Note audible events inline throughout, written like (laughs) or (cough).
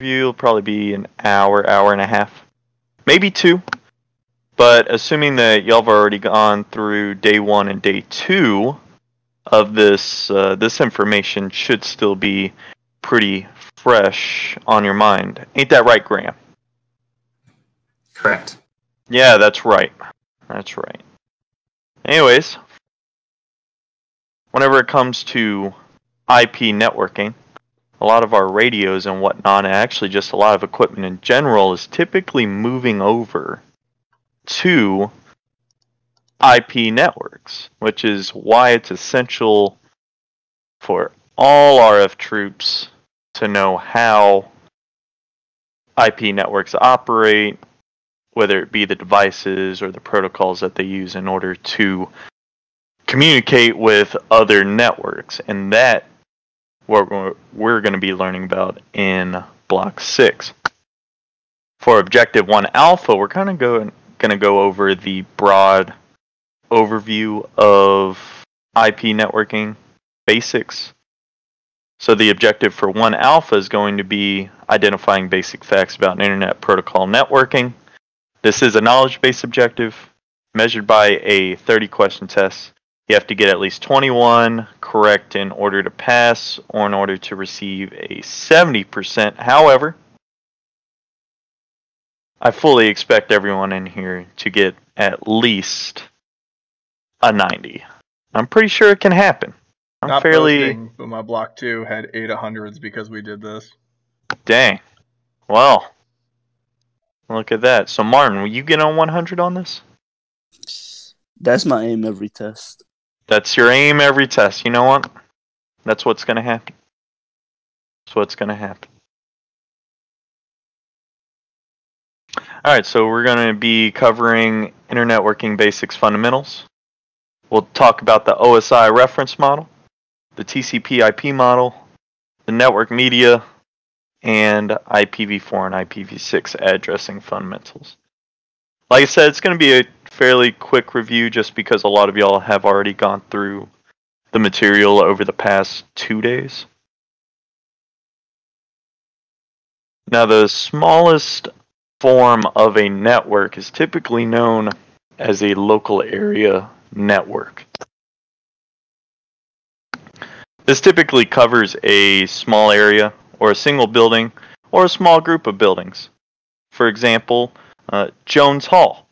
will probably be an hour, hour and a half, maybe two. But assuming that y'all have already gone through day one and day two of this, uh, this information should still be pretty fresh on your mind. Ain't that right, Graham? Correct. Yeah, that's right. That's right. Anyways, whenever it comes to IP networking, a lot of our radios and whatnot, and actually just a lot of equipment in general, is typically moving over to IP networks, which is why it's essential for all RF troops to know how IP networks operate, whether it be the devices or the protocols that they use in order to communicate with other networks. And that what we're, going to be learning about in block 6. For objective 1 alpha, we're kind of going going to go over the broad overview of IP networking basics. So the objective for 1 alpha is going to be identifying basic facts about internet protocol networking. This is a knowledge based objective measured by a 30 question test. You have to get at least 21 correct in order to pass or in order to receive a 70%. However, I fully expect everyone in here to get at least a 90. I'm pretty sure it can happen. I'm Not fairly boasting, but my block two had eight hundreds because we did this. dang. Well, look at that. So Martin, will you get on 100 on this? That's my aim every test. That's your aim every test. You know what? That's what's going to happen. That's what's going to happen. All right, so we're going to be covering internet working basics fundamentals. We'll talk about the OSI reference model, the TCP IP model, the network media, and IPv4 and IPv6 addressing fundamentals. Like I said, it's going to be a fairly quick review just because a lot of y'all have already gone through the material over the past two days. Now, the smallest form of a network is typically known as a local area network. This typically covers a small area or a single building or a small group of buildings. For example, uh, Jones Hall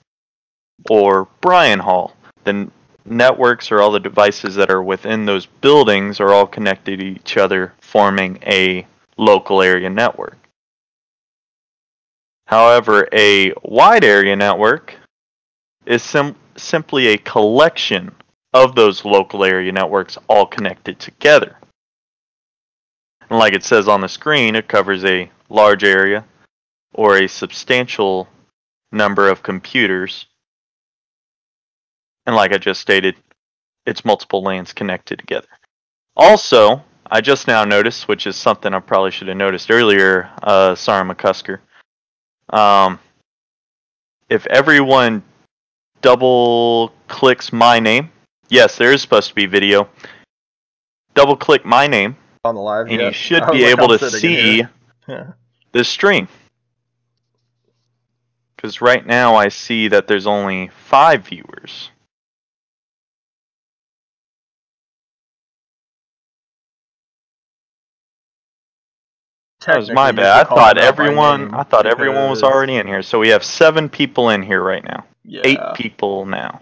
or Bryan Hall. The n- networks or all the devices that are within those buildings are all connected to each other, forming a local area network. However, a wide area network is sim- simply a collection of those local area networks all connected together. And like it says on the screen, it covers a large area or a substantial number of computers. And like I just stated, it's multiple lanes connected together. Also, I just now noticed, which is something I probably should have noticed earlier, uh, Sergeant McCusker. Um, if everyone double clicks my name, yes, there is supposed to be video. Double click my name, On the live, and yeah. you should (laughs) be like, able I'm to see. (laughs) Yeah. this stream. Because right now I see that there's only five viewers. That was my bad. I thought it out by everyone. I thought everyone was already in here. So we have seven people in here right now. Yeah. Eight people now.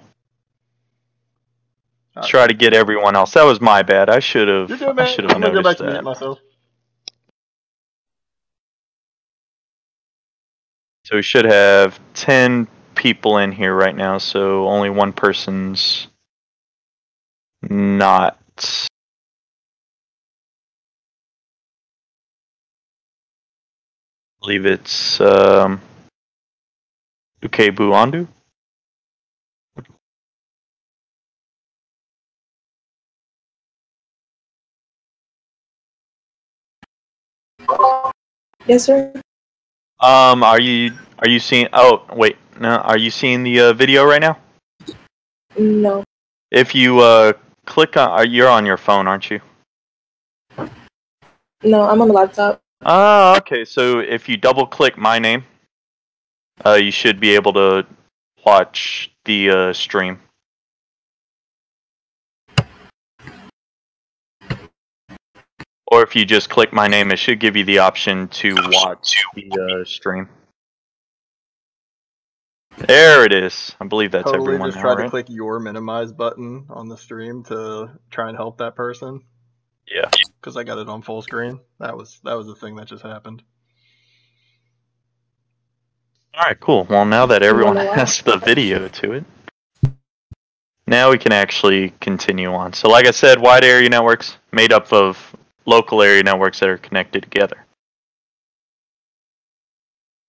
Alright. Try to get everyone else. That was my bad. I should have. I should have I'm go back noticed that. myself. So we should have ten people in here right now. So only one person's not. Believe it's um, Uke Buandu. Yes, sir. Um, are you are you seeing? Oh, wait, no. Are you seeing the uh, video right now? No. If you uh, click on, are you're on your phone, aren't you? No, I'm on the laptop. Ah, okay. So if you double click my name, uh, you should be able to watch the uh, stream. Or if you just click my name, it should give you the option to watch the uh, stream. There it is. I believe that's totally everyone just now, tried to click your minimize button on the stream to try and help that person Yeah. because I got it on full screen. That was that was the thing that just happened. All right, cool. Well, now that everyone has the video to it, now we can actually continue on. So, like I said, wide area networks made up of local area networks that are connected together.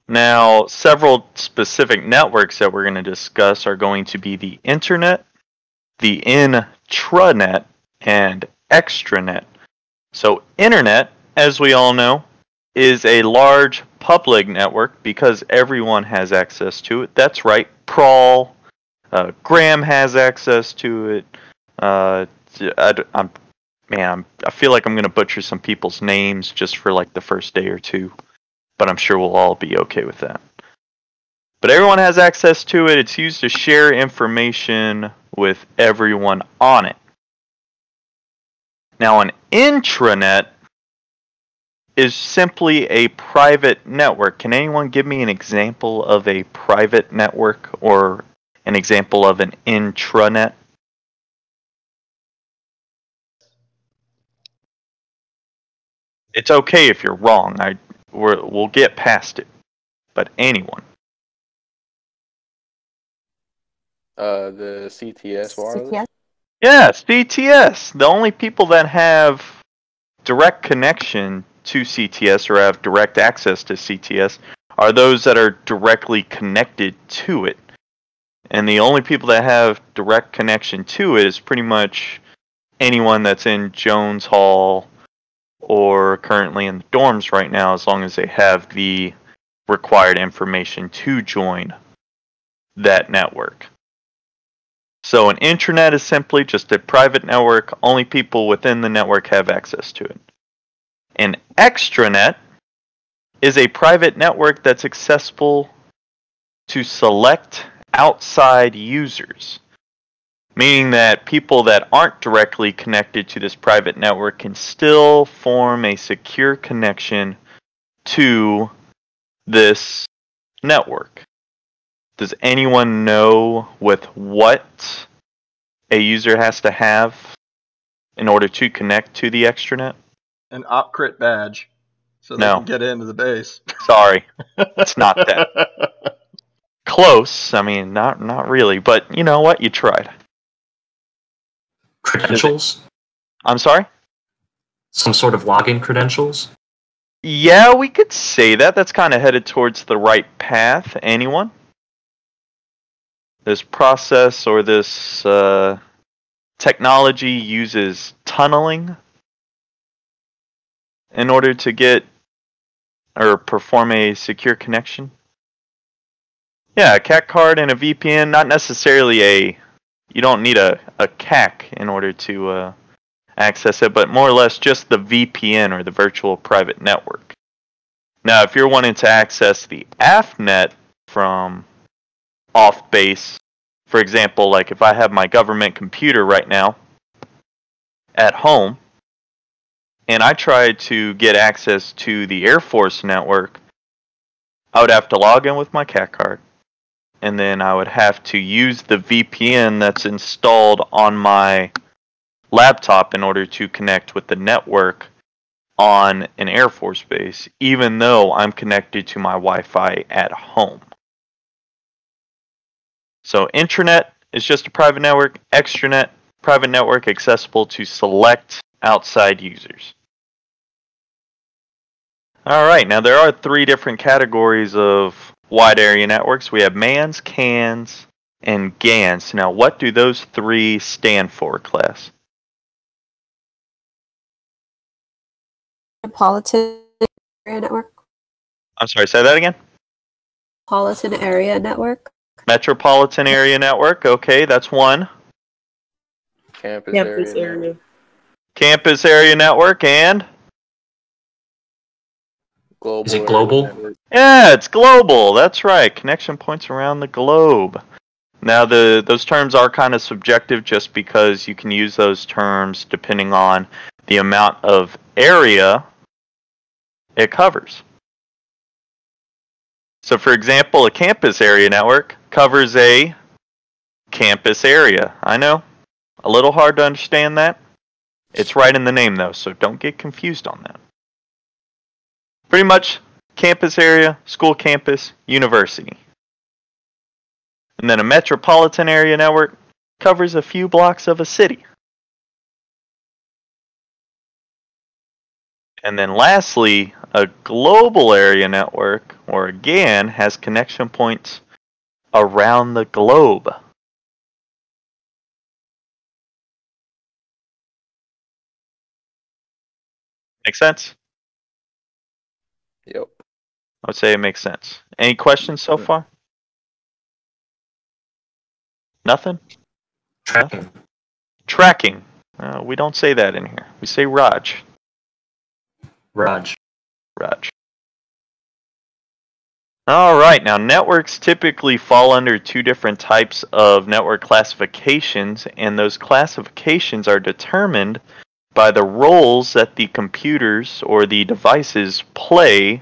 Now, several specific networks that we're going to discuss are going to be the internet, the intranet, and extranet. So, internet, as we all know, is a large public network because everyone has access to it. That's right. Prawl, uh, Graham has access to it. Uh, I, am man, I feel like I'm gonna butcher some people's names just for like the first day or two, but I'm sure we'll all be okay with that. But everyone has access to it. It's used to share information with everyone on it. Now, an intranet is simply a private network. Can anyone give me an example of a private network or an example of an intranet? It's okay if you're wrong. I we're, we'll get past it. But anyone. Uh, the CTS wireless. CTS? Yes, CTS. The only people that have direct connection to CTS or have direct access to CTS are those that are directly connected to it. And the only people that have direct connection to it is pretty much anyone that's in Jones Hall or currently in the dorms right now, as long as they have the required information to join that network. So an intranet is simply just a private network, only people within the network have access to it. An extranet is a private network that's accessible to select outside users, meaning that people that aren't directly connected to this private network can still form a secure connection to this network. Does anyone know with what a user has to have in order to connect to the extranet? An opcrit badge, so they No. can get into the base. Sorry, (laughs) it's not that. Close. I mean, not not really, but you know what? You tried. Credentials? I'm sorry. Some sort of login credentials? Yeah, we could say that. That's kind of headed towards the right path. Anyone? This process or this uh, technology uses tunneling in order to get or perform a secure connection. Yeah, a CAC card and a VPN, not necessarily a. You don't need a, a CAC in order to uh, access it, but more or less just the VPN or the virtual private network. Now, if you're wanting to access the AFNet from off base, for example, like if I have my government computer right now at home and I tried to get access to the Air Force network, I would have to log in with my CAC card and then I would have to use the VPN that's installed on my laptop in order to connect with the network on an Air Force base, even though I'm connected to my Wi Fi at home. So, intranet is just a private network, extranet, private network accessible to select outside users. All right, now there are three different categories of wide area networks. We have MANs, CANs, and GANs. Now, what do those three stand for, class? Metropolitan Area Network. I'm sorry, say that again. Metropolitan Area Network. Metropolitan Area Network. Okay, that's one. Campus, Campus area. area. Campus Area Network and Global Is it global? Yeah, it's global. That's right. Connection points around the globe. Now, the those terms are kind of subjective, just because you can use those terms depending on the amount of area it covers. So, for example, a campus area network covers a campus area. I know, a little hard to understand that. It's right in the name, though, so don't get confused on that. Pretty much campus area, school campus, university. And then a metropolitan area network covers a few blocks of a city. And then lastly, a global area network, or a GAN, has connection points around the globe. Make sense? Yep. I would say it makes sense. Any questions so far? Nothing? Tracking. Tracking. Uh, we don't say that in here. We say Raj. Raj. Raj. All right, now networks typically fall under two different types of network classifications, and those classifications are determined by the roles that the computers or the devices play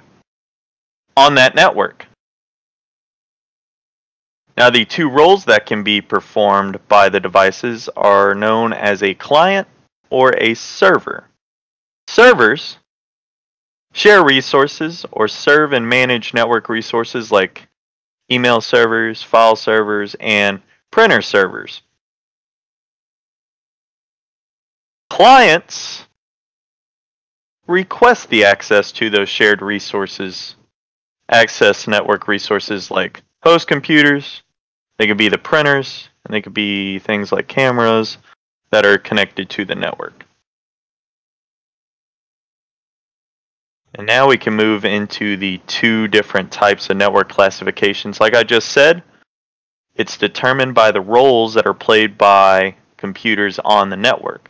on that network. Now, the two roles that can be performed by the devices are known as a client or a server. Servers share resources or serve and manage network resources like email servers, file servers, and printer servers. Clients request the access to those shared resources, access network resources like host computers, they could be the printers, and they could be things like cameras that are connected to the network. And now we can move into the two different types of network classifications. Like I just said, it's determined by the roles that are played by computers on the network.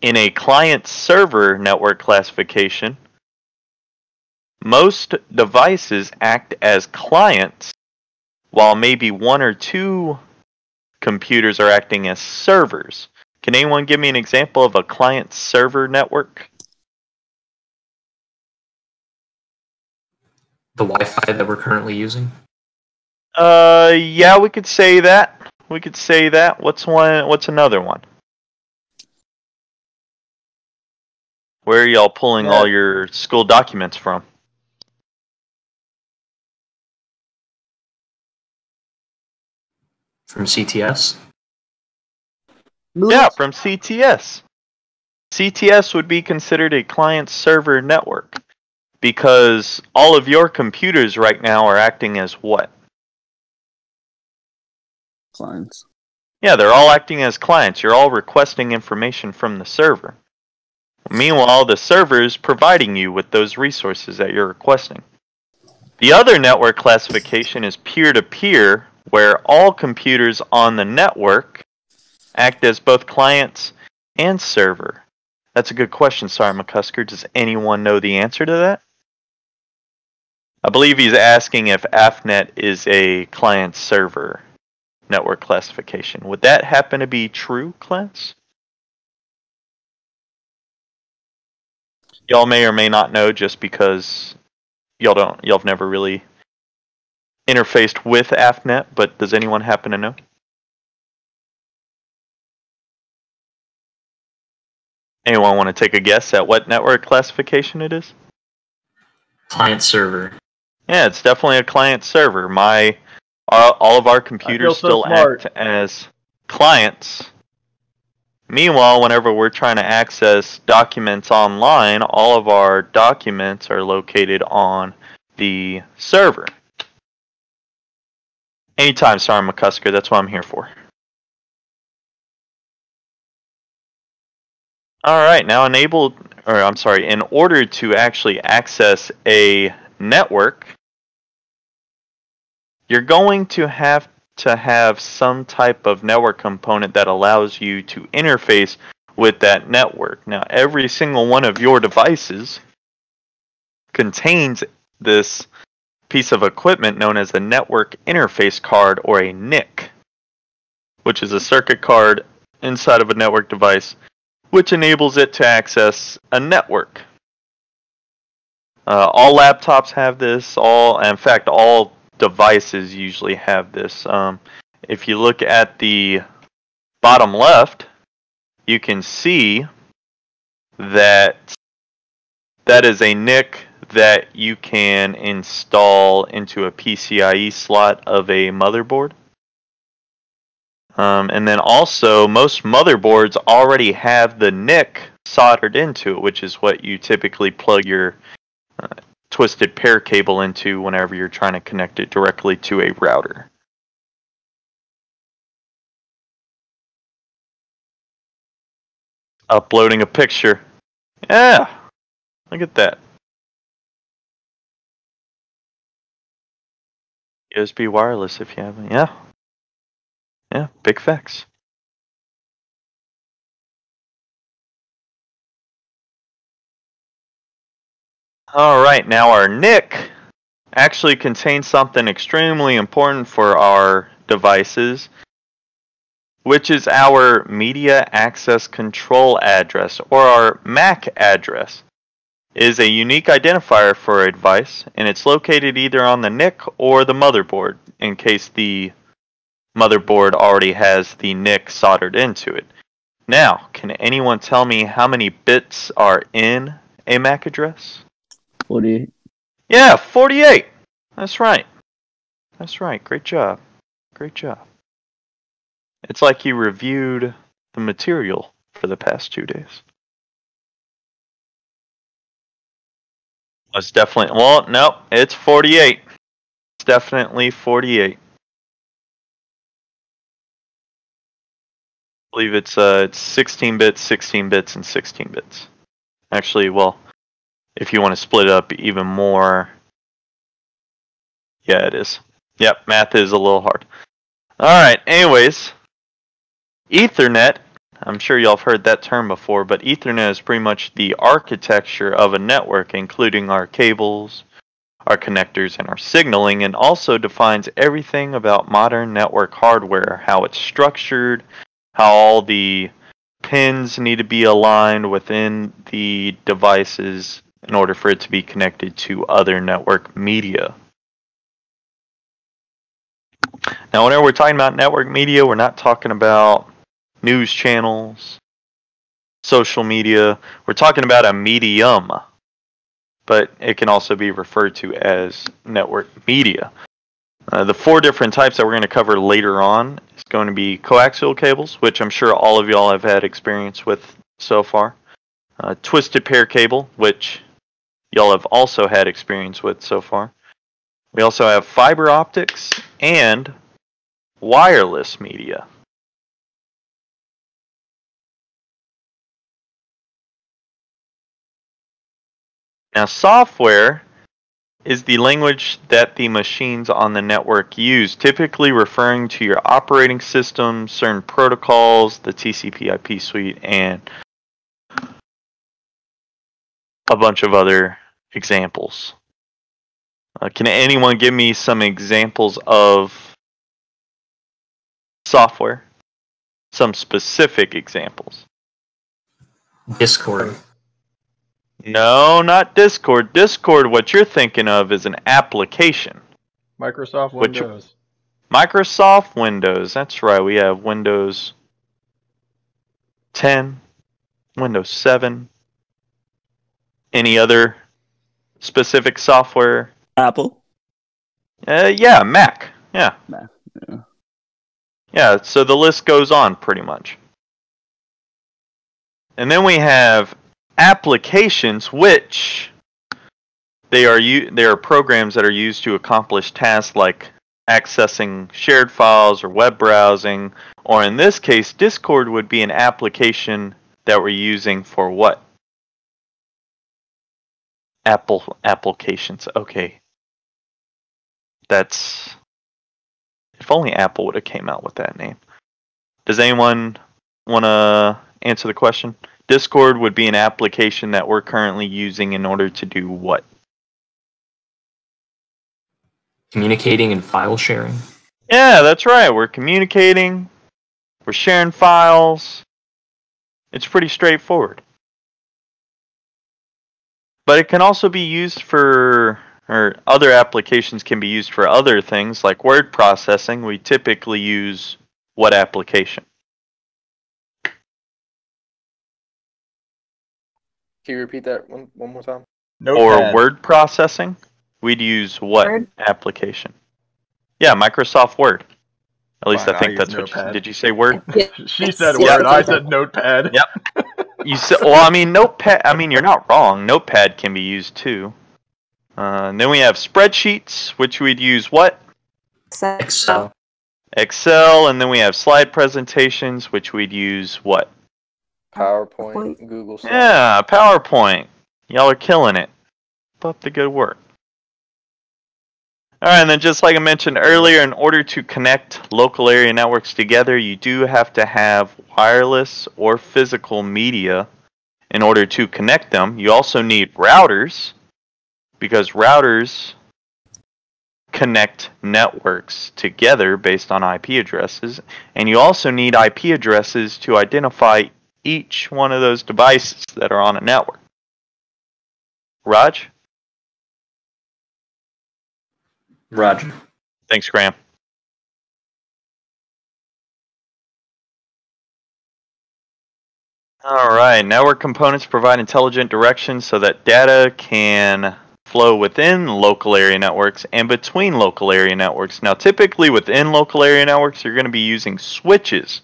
In a client server network classification, most devices act as clients, while maybe one or two computers are acting as servers. Can anyone give me an example of a client server network? The Wi-Fi that we're currently using. Uh, yeah, we could say that. We could say that. What's one? What's another one? Where are y'all pulling all your school documents from? From CTS. Yeah, from CTS. CTS would be considered a client server network because all of your computers right now are acting as what? Clients. Yeah, they're all acting as clients. You're all requesting information from the server. Meanwhile, the server is providing you with those resources that you're requesting. The other network classification is peer to peer, where all computers on the network act as both clients and server. That's a good question, sorry, McCusker. Does anyone know the answer to that? I believe he's asking if AFNet is a client server network classification. Would that happen to be true, Clarence? Y'all may or may not know just because y'all don't y'all have never really interfaced with AFNet, but does anyone happen to know? Anyone want to take a guess at what network classification it is? Client server. Yeah, it's definitely a client server. My all, all of our computers so still smart. act as clients. Meanwhile, whenever we're trying to access documents online, all of our documents are located on the server. Anytime, Sergeant McCusker, that's what I'm here for. Alright, now enabled, or I'm sorry, in order to actually access a network, you're going to have to have some type of network component that allows you to interface with that network. Now, every single one of your devices contains this piece of equipment known as a network interface card or a NIC, which is a circuit card inside of a network device which enables it to access a network. Uh, all laptops have this. All, in fact, all devices usually have this. Um, if you look at the bottom left, you can see that that is a NIC that you can install into a PCIe slot of a motherboard. Um, and then also, most motherboards already have the NIC soldered into it, which is what you typically plug your twisted pair cable into whenever you're trying to connect it directly to a router. Uploading a picture. Yeah, look at that. USB wireless if you haven't. Yeah. Yeah, big facts. All right, now our NIC actually contains something extremely important for our devices, which is our media access control address or our MAC address. It is a unique identifier for a device, and it's located either on the NIC or the motherboard in case the motherboard already has the NIC soldered into it. Now, can anyone tell me how many bits are in a MAC address? 48. Yeah, 48. That's right. That's right. Great job. Great job. It's like you reviewed the material for the past two days. It's definitely, well, no, it's 48. It's definitely 48. I believe it's uh it's 16 bits, 16 bits, and 16 bits. Actually, well, if you want to split up even more, yeah, it is. Yep, math is a little hard. All right. Anyways, Ethernet. I'm sure y'all have heard that term before, but Ethernet is pretty much the architecture of a network, including our cables, our connectors, and our signaling, and also defines everything about modern network hardware, how it's structured, how all the pins need to be aligned within the devices in order for it to be connected to other network media. Now, whenever we're talking about network media, we're not talking about news channels, social media. We're talking about a medium, but it can also be referred to as network media. Uh, the four different types that we're going to cover later on is going to be coaxial cables, which I'm sure all of y'all have had experience with so far. Uh, twisted pair cable, which y'all have also had experience with so far. We also have fiber optics and wireless media. Now, software is the language that the machines on the network use, typically referring to your operating system, certain protocols, the TCP IP suite, and a bunch of other examples. Uh, can anyone give me some examples of software? Some specific examples. Discord. No, not Discord. Discord, what you're thinking of is an application. Microsoft Which- Windows. Microsoft Windows. That's right. We have Windows 10, Windows 7. Any other specific software? Apple. Uh, yeah, Mac. Yeah. Mac, yeah. Yeah, so the list goes on pretty much. And then we have applications which they are u- they are programs that are used to accomplish tasks like accessing shared files or web browsing or in this case Discord would be an application that we're using for what? Apple applications. Okay. That's if only Apple would have came out with that name. Does anyone want to answer the question? Discord would be an application that we're currently using in order to do what? Communicating and file sharing. Yeah, that's right. We're communicating, we're sharing files. It's pretty straightforward. But it can also be used for, or other applications can be used for other things like word processing. We typically use what application? Can you repeat that one, one more time? Notepad. Or word processing, we'd use what Word? application? Yeah, Microsoft Word. At least Fine, I I think use that's what you, Notepad. did you say Word? (laughs) She said yes, word. I said notepad. Yep. You said, well, I mean, Notepad. I mean, you're not wrong. Notepad can be used too. Uh, and then we have spreadsheets, which we'd use what? Excel. Excel, and then we have slide presentations, which we'd use what? PowerPoint, PowerPoint. Google Slides. Yeah, PowerPoint. Y'all are killing it. Keep up the good work. All right, and then just like I mentioned earlier, in order to connect local area networks together, you do have to have wireless or physical media in order to connect them. You also need routers because routers connect networks together based on IP addresses, and you also need IP addresses to identify each one of those devices that are on a network. Raj? Roger. Thanks, Graham. All right, network components provide intelligent directions so that data can flow within local area networks and between local area networks. Now, typically within local area networks, you're going to be using switches.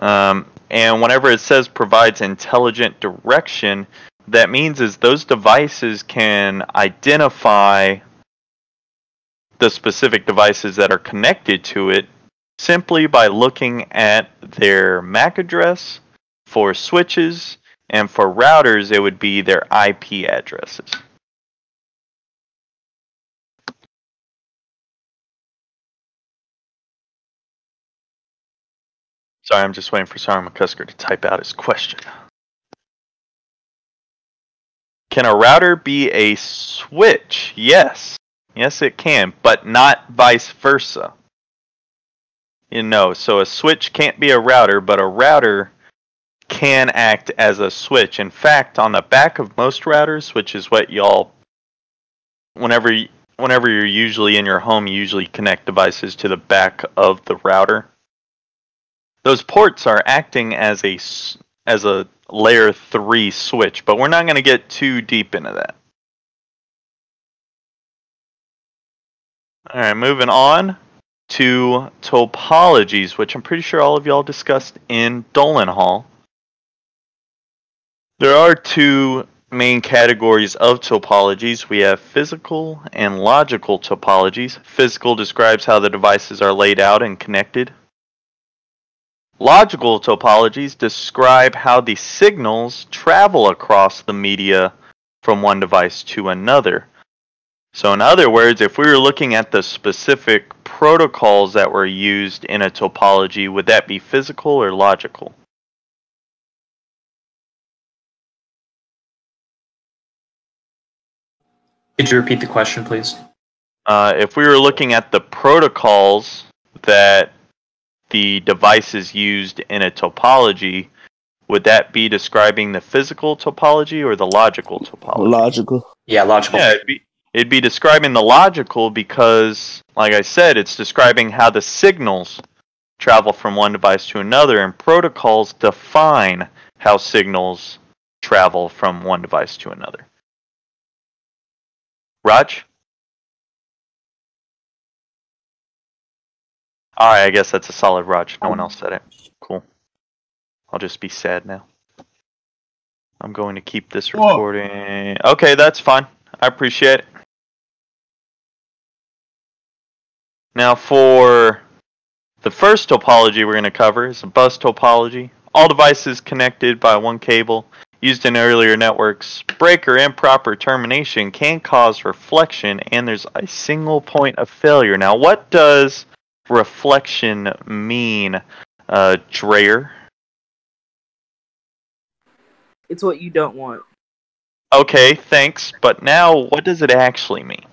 Um, and whenever it says provides intelligent direction, that means is those devices can identify the specific devices that are connected to it simply by looking at their MAC address for switches and for routers it would be their IP addresses. Sorry, I'm just waiting for Sergeant McCusker to type out his question. Can a router be a switch? Yes. Yes, it can, but not vice versa. You know, so a switch can't be a router, but a router can act as a switch. In fact, on the back of most routers, which is what y'all, whenever whenever you're usually in your home, you usually connect devices to the back of the router. Those ports are acting as a as a layer three switch, but we're not going to get too deep into that. All right, moving on to topologies, which I'm pretty sure all of y'all discussed in Dolan Hall. There are two main categories of topologies. We have physical and logical topologies. Physical describes how the devices are laid out and connected. Logical topologies describe how the signals travel across the media from one device to another. So, in other words, if we were looking at the specific protocols that were used in a topology, would that be physical or logical? Could you repeat the question, please? Uh, if we were looking at the protocols that the devices used in a topology, would that be describing the physical topology or the logical topology? Logical. Yeah, logical. Yeah, it'd be, it'd be describing the logical because, like I said, it's describing how the signals travel from one device to another, and protocols define how signals travel from one device to another. Raj? Alright, I guess that's a solid Raj. No one else said it. Cool. I'll just be sad now. I'm going to keep this Whoa. recording. Okay, that's fine. I appreciate it. Now, for the first topology we're going to cover is a bus topology. All devices connected by one cable used in earlier networks. Breaker improper termination can cause reflection, and there's a single point of failure. Now, what does reflection mean, uh, Dreyer? It's what you don't want. Okay, thanks. But now, what does it actually mean?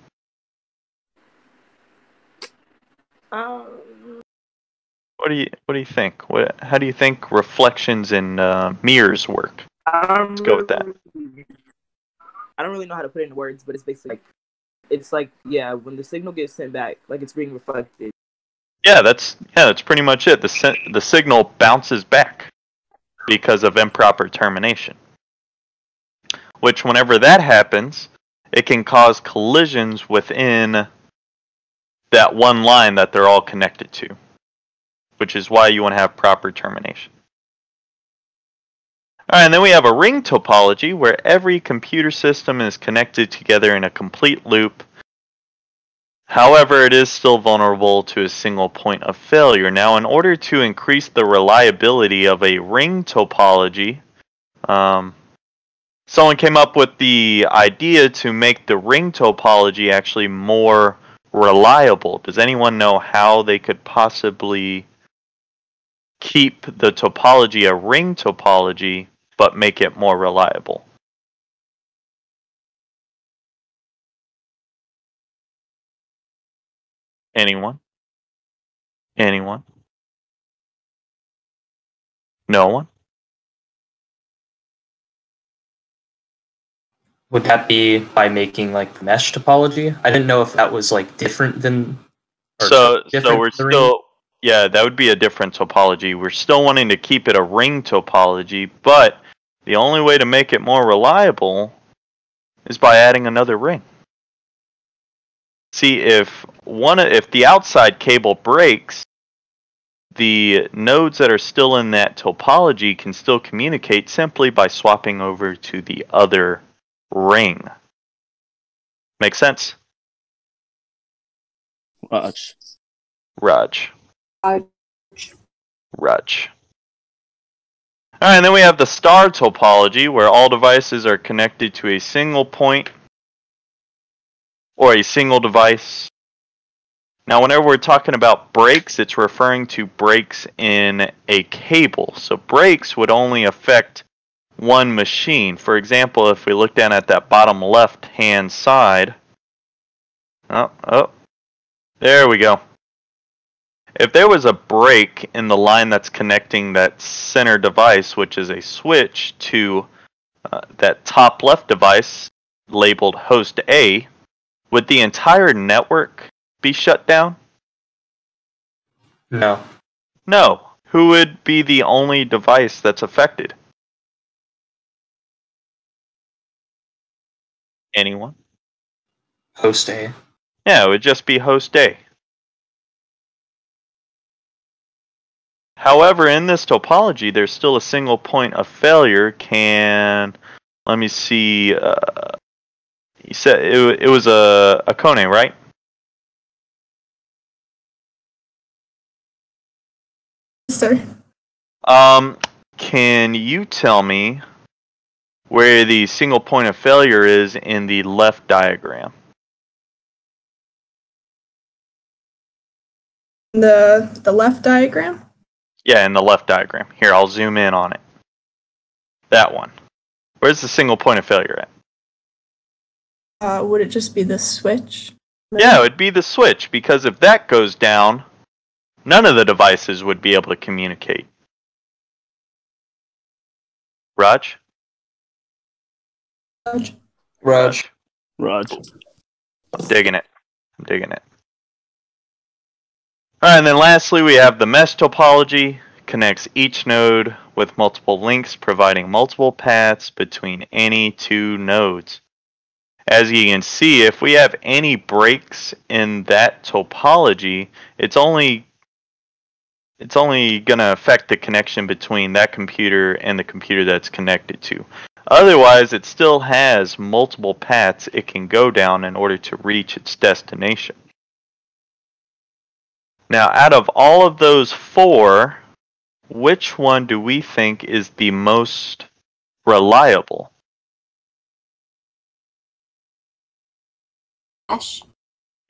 Um, What do you What do you think? What How do you think reflections in uh, mirrors work? Let's go with that. I don't really know how to put it into words, but it's basically like, it's like yeah, when the signal gets sent back, like it's being reflected. Yeah, that's yeah, that's pretty much it. The the signal bounces back because of improper termination. Which, whenever that happens, it can cause collisions within that one line that they're all connected to. Which is why you want to have proper termination. All right, and then we have a ring topology where every computer system is connected together in a complete loop However, it is still vulnerable to a single point of failure. Now, in order to increase the reliability of a ring topology, um, someone came up with the idea to make the ring topology actually more reliable. Does anyone know how they could possibly keep the topology a ring topology but make it more reliable? Anyone? Anyone? No one? Would that be by making like the mesh topology? I didn't know if that was like different than. So, different so we're than the ring. still, yeah, that would be a different topology. We're still wanting to keep it a ring topology, but the only way to make it more reliable is by adding another ring. See, if one, if the outside cable breaks, the nodes that are still in that topology can still communicate simply by swapping over to the other ring. Make sense? Raj. Raj. Raj. Raj. Alright, and then we have the star topology where all devices are connected to a single point or a single device. Now, whenever we're talking about breaks, it's referring to breaks in a cable. So breaks would only affect one machine. For example, if we look down at that bottom left hand side. Oh, oh. There we go. If there was a break in the line that's connecting that center device, which is a switch, to uh, that top left device labeled host A, would the entire network be shut down? No. No. Who would be the only device that's affected? Anyone? Host A. Yeah, it would just be host A. However, in this topology, there's still a single point of failure. Can let me see. Uh, you said it, it was a a cone, right? Sir. Um, can you tell me where the single point of failure is in the left diagram? The the left diagram. Yeah, in the left diagram. Here, I'll zoom in on it. That one. Where's the single point of failure at? Uh, would it just be the switch? Yeah, it would be the switch because if that goes down, none of the devices would be able to communicate. Raj? Raj? Raj. Raj. I'm digging it. I'm digging it. Alright, and then lastly we have the mesh topology. Connects each node with multiple links, providing multiple paths between any two nodes. As you can see, if we have any breaks in that topology, it's only it's only going to affect the connection between that computer and the computer that's connected to. Otherwise, it still has multiple paths it can go down in order to reach its destination. Now, out of all of those four, which one do we think is the most reliable? Mesh.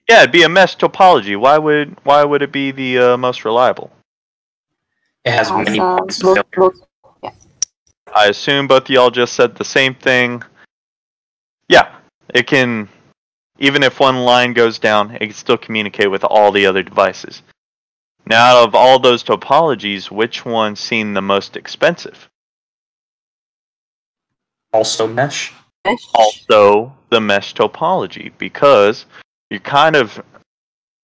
Yeah, it'd be a mesh topology. Why would why would it be the uh, most reliable? It has Has, many uh, points of both- failure. both- yeah. I assume both of y'all just said the same thing. Yeah, it can. Even if one line goes down, it can still communicate with all the other devices. Now, out of all those topologies, which one seemed the most expensive? Also mesh. Mesh. Also, the mesh topology, because you're kind of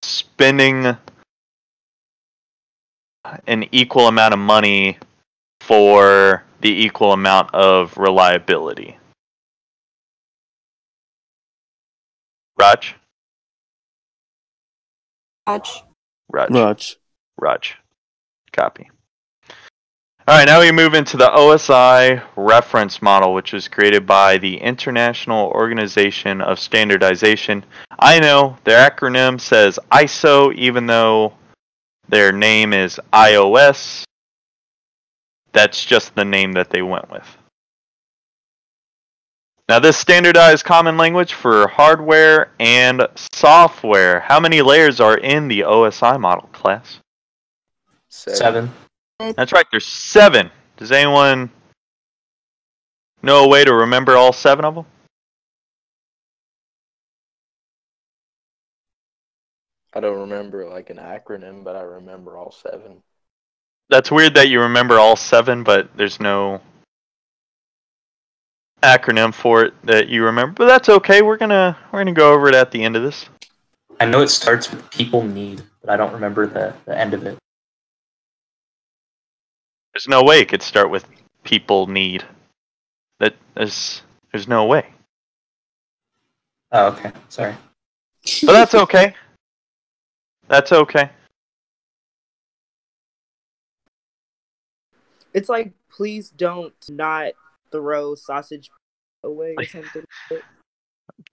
spending an equal amount of money for the equal amount of reliability. Raj? Raj. Raj. Raj. Raj. Copy. All right, now we move into the OSI reference model, which was created by the International Organization of Standardization. I know their acronym says ISO, even though their name is iOS. That's just the name that they went with. Now, this standardized common language for hardware and software. How many layers are in the OSI model class? Seven. That's right, there's seven. Does anyone know a way to remember all seven of them? I don't remember like an acronym, but I remember all seven. That's weird that you remember all seven, but there's no acronym for it that you remember. But that's okay. We're gonna we're gonna go over it at the end of this. I know it starts with people need, but I don't remember the, the end of it. There's no way it could start with people need. That is there's no way. Oh, okay. Sorry. But that's okay. That's okay. It's like, please don't not throw sausage away or something.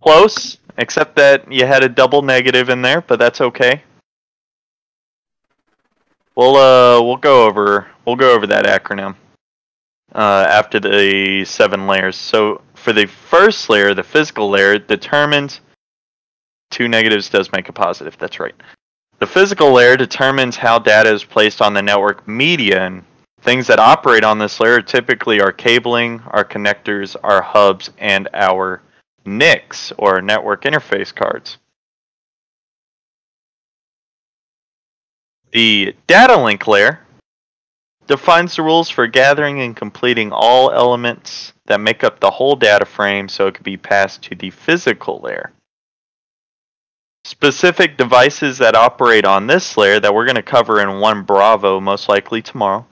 Close, except that you had a double negative in there, but that's okay. We'll uh we'll go over we'll go over that acronym uh, after the seven layers. So for the first layer, the physical layer determines two negatives does make a positive. That's right. The physical layer determines how data is placed on the network media and things that operate on this layer typically are cabling, our connectors, our hubs, and our NICs or network interface cards. The data link layer defines the rules for gathering and completing all elements that make up the whole data frame so it can be passed to the physical layer. Specific devices that operate on this layer that we're going to cover in one Bravo most likely tomorrow.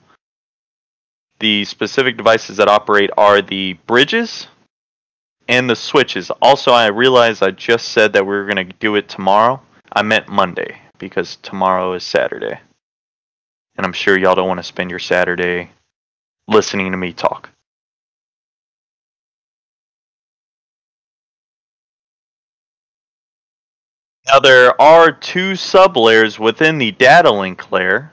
The specific devices that operate are the bridges and the switches. Also, I realize I just said that we were going to do it tomorrow. I meant Monday because tomorrow is Saturday. And I'm sure y'all don't want to spend your Saturday listening to me talk. Now, there are two sublayers within the data link layer,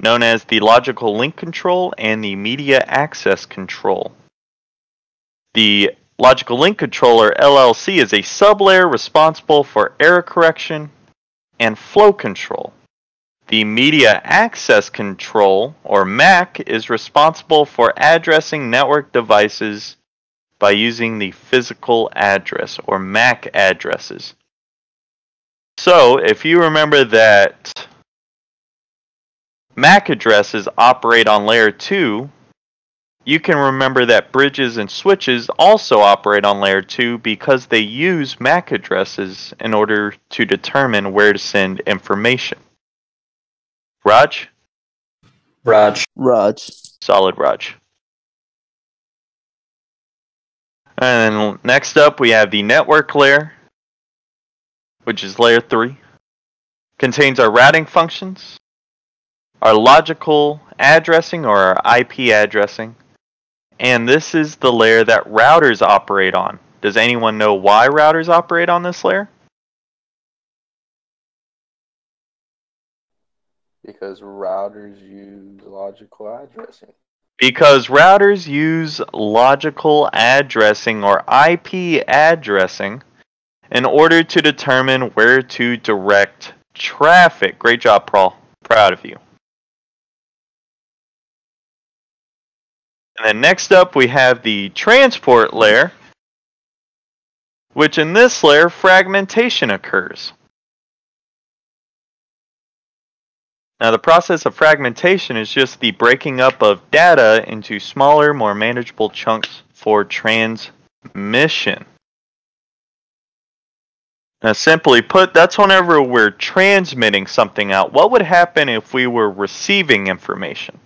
known as the logical link control and the media access control. The logical link controller LLC is a sublayer responsible for error correction and flow control. The media access control, or MAC, is responsible for addressing network devices by using the physical address, or MAC addresses. So, if you remember that MAC addresses operate on layer 2, you can remember that bridges and switches also operate on layer 2 because they use MAC addresses in order to determine where to send information. Raj? Raj. Raj. Solid Raj. And next up, we have the network layer, which is layer 3. Contains our routing functions, our logical addressing or our IP addressing, and this is the layer that routers operate on. Does anyone know why routers operate on this layer? Because routers use logical addressing. Because routers use logical addressing or IP addressing in order to determine where to direct traffic. Great job, Paul. Proud of you. And then next up, we have the transport layer, which in this layer, fragmentation occurs. Now, the process of fragmentation is just the breaking up of data into smaller, more manageable chunks for transmission. Now, simply put, that's whenever we're transmitting something out. What would happen if we were receiving information?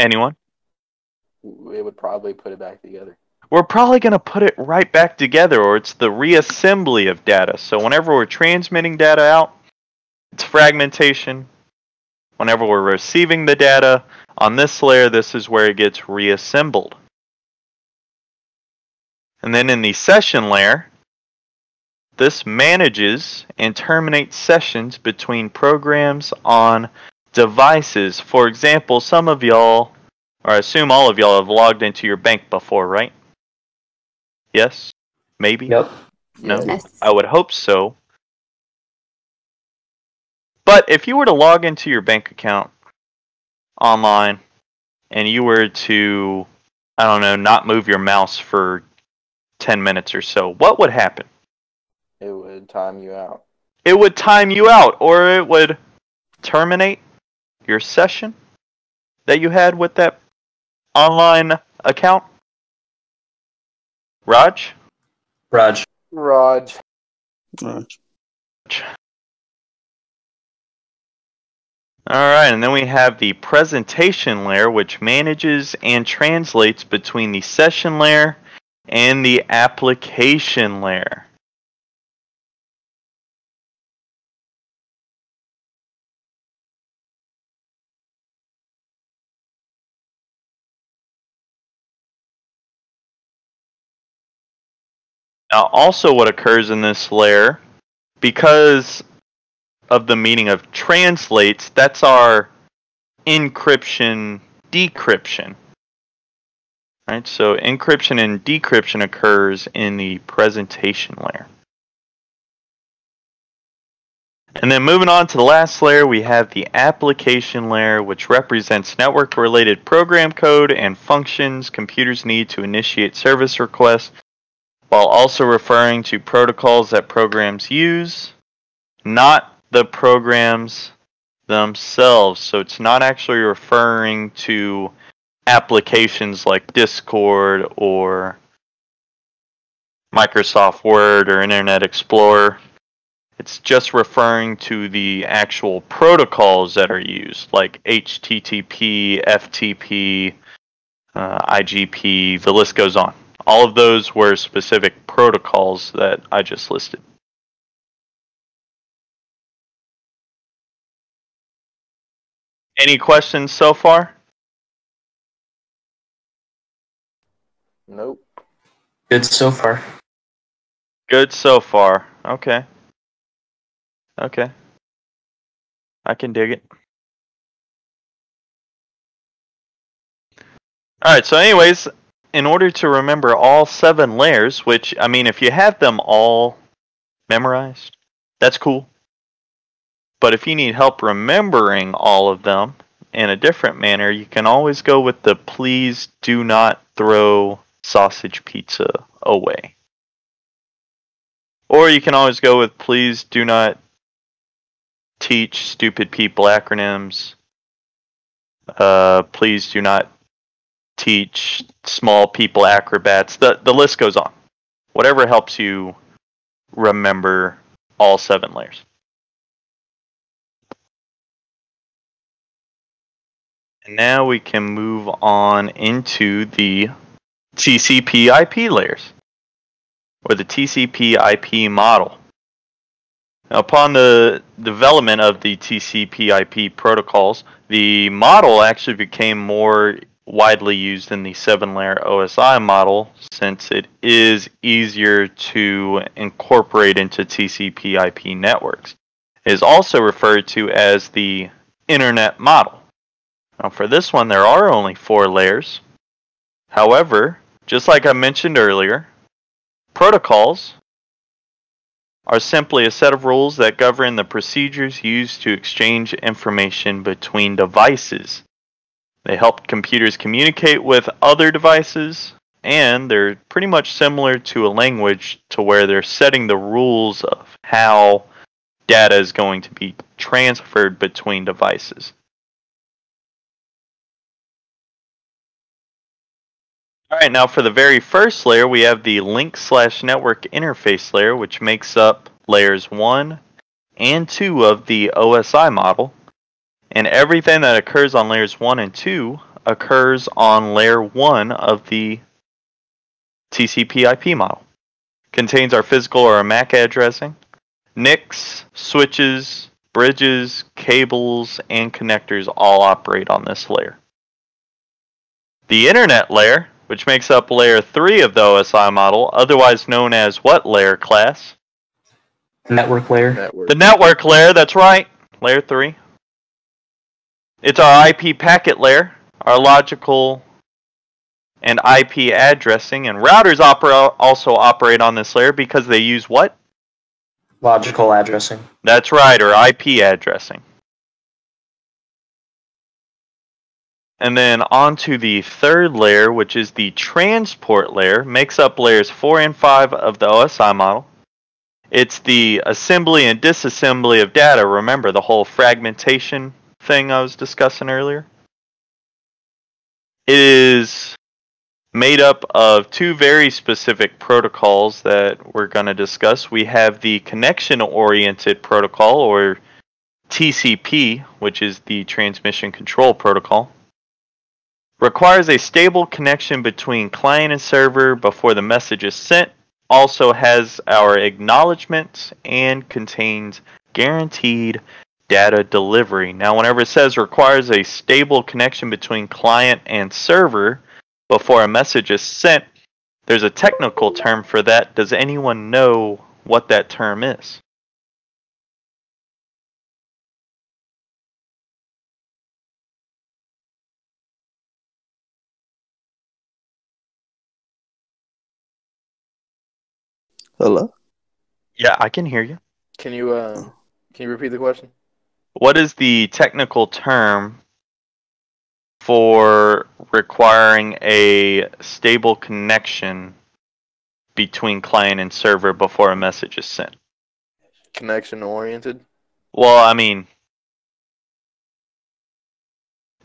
Anyone? It would probably put it back together. we're probably going to put it right back together or it's the reassembly of data. So whenever we're transmitting data out, it's fragmentation. Whenever we're receiving the data on this layer, this is where it gets reassembled. And then in the session layer, this manages and terminates sessions between programs on devices. For example, some of y'all, or I assume all of y'all have logged into your bank before, right? Yes? Maybe? Yep. No? Yes. I would hope so. But if you were to log into your bank account online and you were to, I don't know, not move your mouse for 10 minutes or so, what would happen? It would time you out. It would time you out or it would terminate your session that you had with that online account. Raj? Raj. Raj. Right. Alright, and then we have the presentation layer, which manages and translates between the session layer and the application layer. Now, also, what occurs in this layer, because of the meaning of translates, that's our encryption decryption. Right? So encryption and decryption occurs in the presentation layer. And then moving on to the last layer, we have the application layer, which represents network related program code and functions computers need to initiate service requests, while also referring to protocols that programs use, not the programs themselves. So it's not actually referring to applications like Discord or Microsoft Word or Internet Explorer. It's just referring to the actual protocols that are used, like HTTP, FTP, uh, IGP, the list goes on. All of those were specific protocols that I just listed. Any questions so far? Nope. Good so far. Good so far. Okay. Okay. I can dig it. Alright, so anyways, in order to remember all seven layers, which, I mean, if you have them all memorized, that's cool. But if you need help remembering all of them in a different manner, you can always go with the please do not throw sausage pizza away. Or you can always go with please do not teach stupid people acronyms. Uh, please do not teach small people acrobats. The the list goes on. Whatever helps you remember all seven layers. And now we can move on into the TCP IP layers or the TCP IP model. Upon the development of the TCP IP protocols, the model actually became more widely used in the seven layer OSI model since it is easier to incorporate into TCP IP networks. It is also referred to as the Internet model. Now, for this one, there are only four layers. However, just like I mentioned earlier, protocols are simply a set of rules that govern the procedures used to exchange information between devices. They help computers communicate with other devices and they're pretty much similar to a language to where they're setting the rules of how data is going to be transferred between devices. All right, now for the very first layer, we have the link slash network interface layer, which makes up layers 1 and 2 of the OSI model. And everything that occurs on layers 1 and 2 occurs on layer 1 of the TCP IP model. Contains our physical or our MAC addressing, NICs, switches, bridges, cables, and connectors all operate on this layer. The internet layer which makes up layer 3 of the OSI model, otherwise known as what layer class? Network layer. Network. The network layer, that's right, layer 3. It's our IP packet layer, our logical and IP addressing, and routers opera- also operate on this layer because they use what? Logical addressing. That's right, or IP addressing. And then on to the third layer, which is the transport layer, makes up layers 4 and 5 of the OSI model. It's the assembly and disassembly of data. Remember the whole fragmentation thing I was discussing earlier? It is made up of two very specific protocols that we're going to discuss. We have the connection oriented protocol, or TCP, which is the transmission control protocol requires a stable connection between client and server before the message is sent, also has our acknowledgement, and contains guaranteed data delivery. Now, whenever it says requires a stable connection between client and server before a message is sent, there's a technical term for that. Does anyone know what that term is? Hello? Yeah, I can hear you. Can you uh, can you repeat the question? What is the technical term for requiring a stable connection between client and server before a message is sent? Connection oriented. Well, I mean,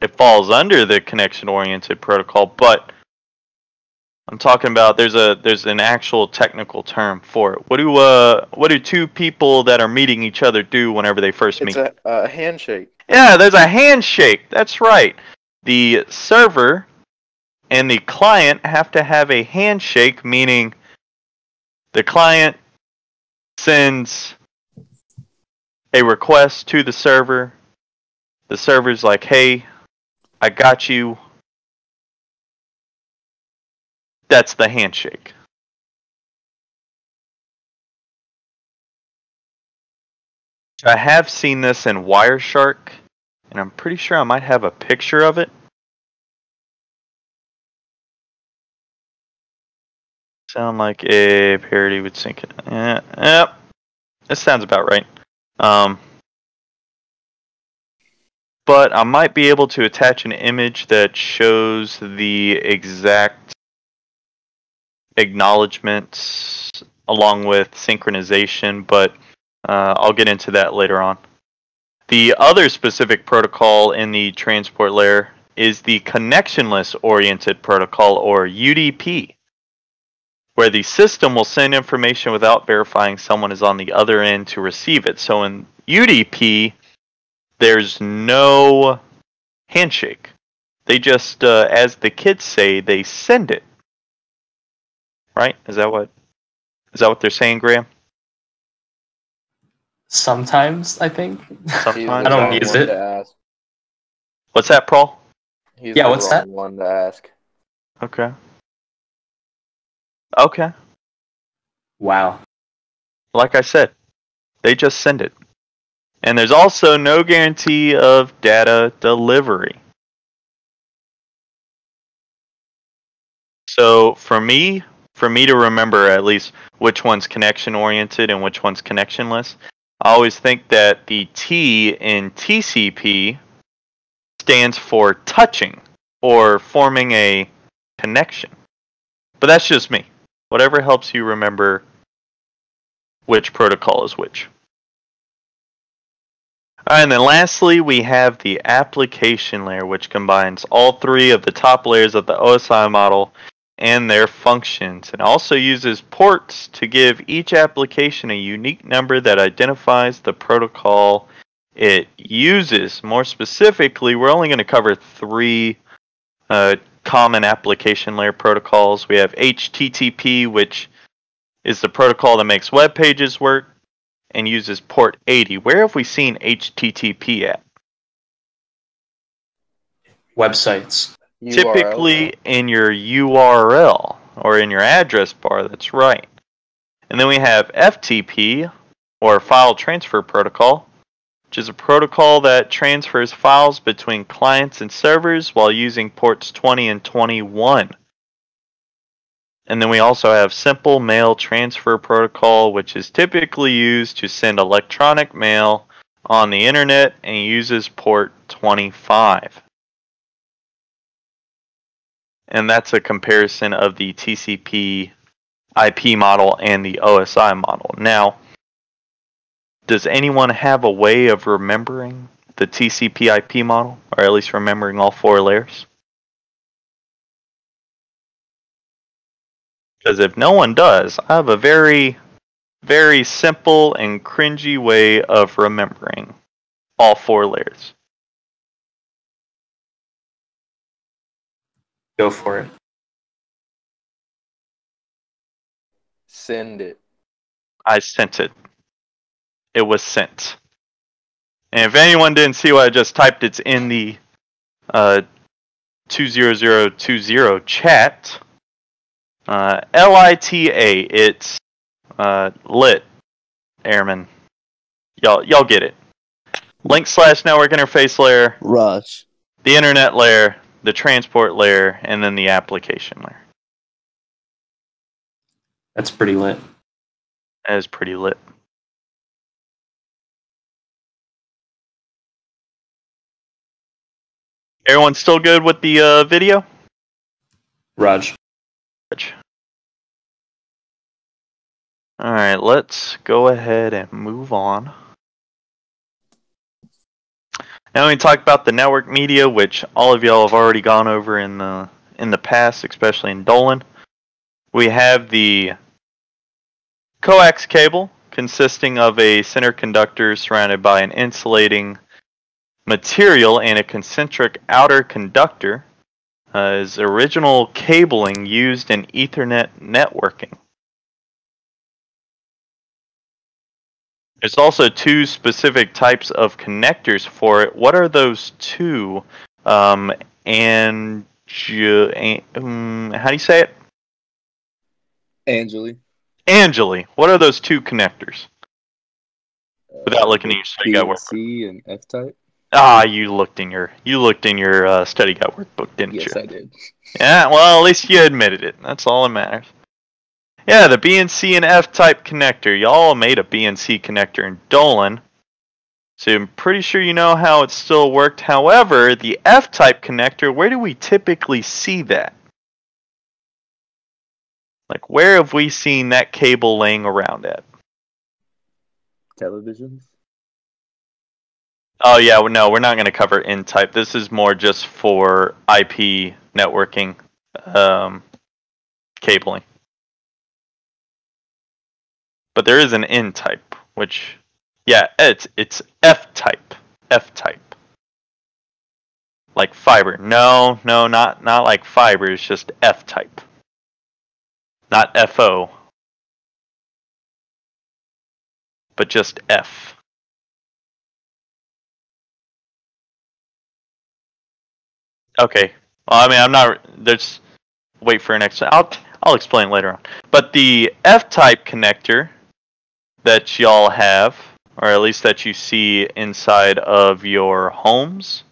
it falls under the connection oriented protocol, but I'm talking about there's a there's an actual technical term for it. What do uh what do two people that are meeting each other do whenever they first It's meet? a, a handshake. Yeah, there's a handshake. That's right. The server and the client have to have a handshake, meaning the client sends a request to the server. The server's like, hey, I got you. That's the handshake. I have seen this in Wireshark, and I'm pretty sure I might have a picture of it. Sound like a parody would sync it. Yeah, yep. This sounds about right. Um, but I might be able to attach an image that shows the exact acknowledgements along with synchronization, but uh, I'll get into that later on. The other specific protocol in the transport layer is the connectionless oriented protocol or UDP, where the system will send information without verifying someone is on the other end to receive it. So in UDP, there's no handshake. They just, uh, as the kids say, they send it. Right? Is that what? Is that what they're saying, Graham? Sometimes, I think. Sometimes. I don't use it. What's that, Paul? He's Yeah, the what's wrong that? One to ask. Okay. Okay. Wow. Like I said, they just send it. And there's also no guarantee of data delivery. So for me, for me to remember at least which one's connection oriented and which one's connectionless, I always think that the T in TCP stands for touching or forming a connection. But that's just me. Whatever helps you remember which protocol is which. Alright, and then lastly, we have the application layer, which combines all three of the top layers of the OSI model and their functions, and also uses ports to give each application a unique number that identifies the protocol it uses. More specifically, we're only going to cover three uh, common application layer protocols. We have HTTP, which is the protocol that makes web pages work and uses port 80. Where have we seen HTTP at? Websites. URL. Typically in your URL or in your address bar, that's right. And then we have FTP or File Transfer Protocol, which is a protocol that transfers files between clients and servers while using ports 20 and 21. And then we also have Simple Mail Transfer Protocol, which is typically used to send electronic mail on the internet and uses port 25. And that's a comparison of the TCP IP model and the OSI model. Now, does anyone have a way of remembering the TCP IP model, or at least remembering all four layers? Because if no one does, I have a very, very simple and cringy way of remembering all four layers. Go for it. Send it. I sent it. It was sent. And if anyone didn't see what I just typed, it's in the uh, 20020 chat. Uh, L-I-T-A. It's uh, lit, airman. Y'all, y'all get it. Link slash network interface layer, Raj. the internet layer, the transport layer, and then the application layer. That's pretty lit. That is pretty lit. Everyone still good with the uh, video? Raj. Raj. All right, let's go ahead and move on. Now we talk about the network media, which all of y'all have already gone over in the in the past, especially in Dolan. We have the coax cable consisting of a center conductor surrounded by an insulating material and a concentric outer conductor uh, is original cabling used in Ethernet networking. There's also two specific types of connectors for it. What are those two? Um, and um, how do you say it? Angeli. Angeli. What are those two connectors? Without looking at your study guide workbook. C and F type. Ah, you looked in your you looked in your uh, study guide workbook, didn't Yes, you? Yes, I did. Yeah, well, at least you admitted it. That's all that matters. Yeah, the BNC and F type connector. Y'all made a BNC connector in Dolan. So I'm pretty sure you know how it still worked. However, the F type connector, where do we typically see that? Like, where have we seen that cable laying around at? Televisions. Oh, yeah, well, no, we're not going to cover N type. This is more just for IP networking um, cabling. But there is an N type, which, yeah, it's it's F type, F type, like fiber. No, no, not not like fiber. It's just F type, not FO, but just F. Okay. Well, I mean, I'm not. There's. Wait for an next. I'll I'll explain later on. But the F-type connector that y'all have, or at least that you see inside of your homes.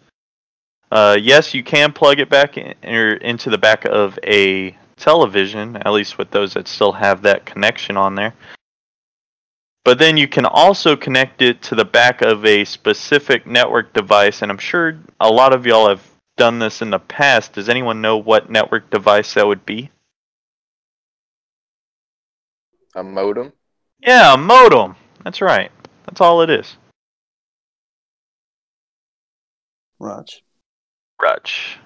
Uh, yes, you can plug it back in, into the back of a television, at least with those that still have that connection on there. But then you can also connect it to the back of a specific network device, and I'm sure a lot of y'all have done this in the past. Does anyone know what network device that would be? A modem. Yeah, modem. That's right. That's all it is. Raj. Rutch.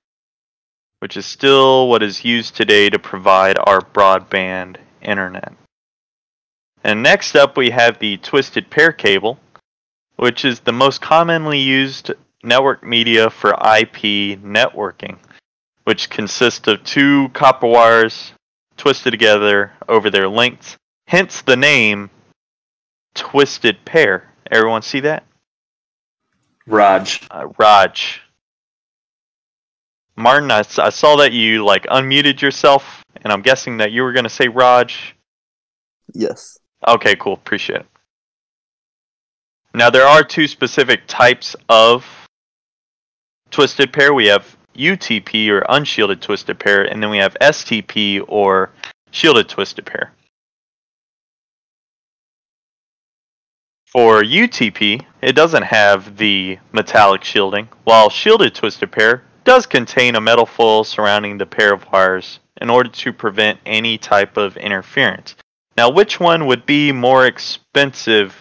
Which is still what is used today to provide our broadband internet. And next up, we have the twisted pair cable, which is the most commonly used network media for IP networking, which consists of two copper wires twisted together over their lengths. Hence the name twisted pair. Everyone see that? Raj. Uh, Raj. Martin, I saw that you like unmuted yourself, and I'm guessing that you were going to say Raj. Yes. Okay, cool. Appreciate it. Now there are two specific types of twisted pair. We have UTP or unshielded twisted pair, and then we have STP or shielded twisted pair. For UTP, it doesn't have the metallic shielding, while shielded twisted pair does contain a metal foil surrounding the pair of wires in order to prevent any type of interference. Now, which one would be more expensive?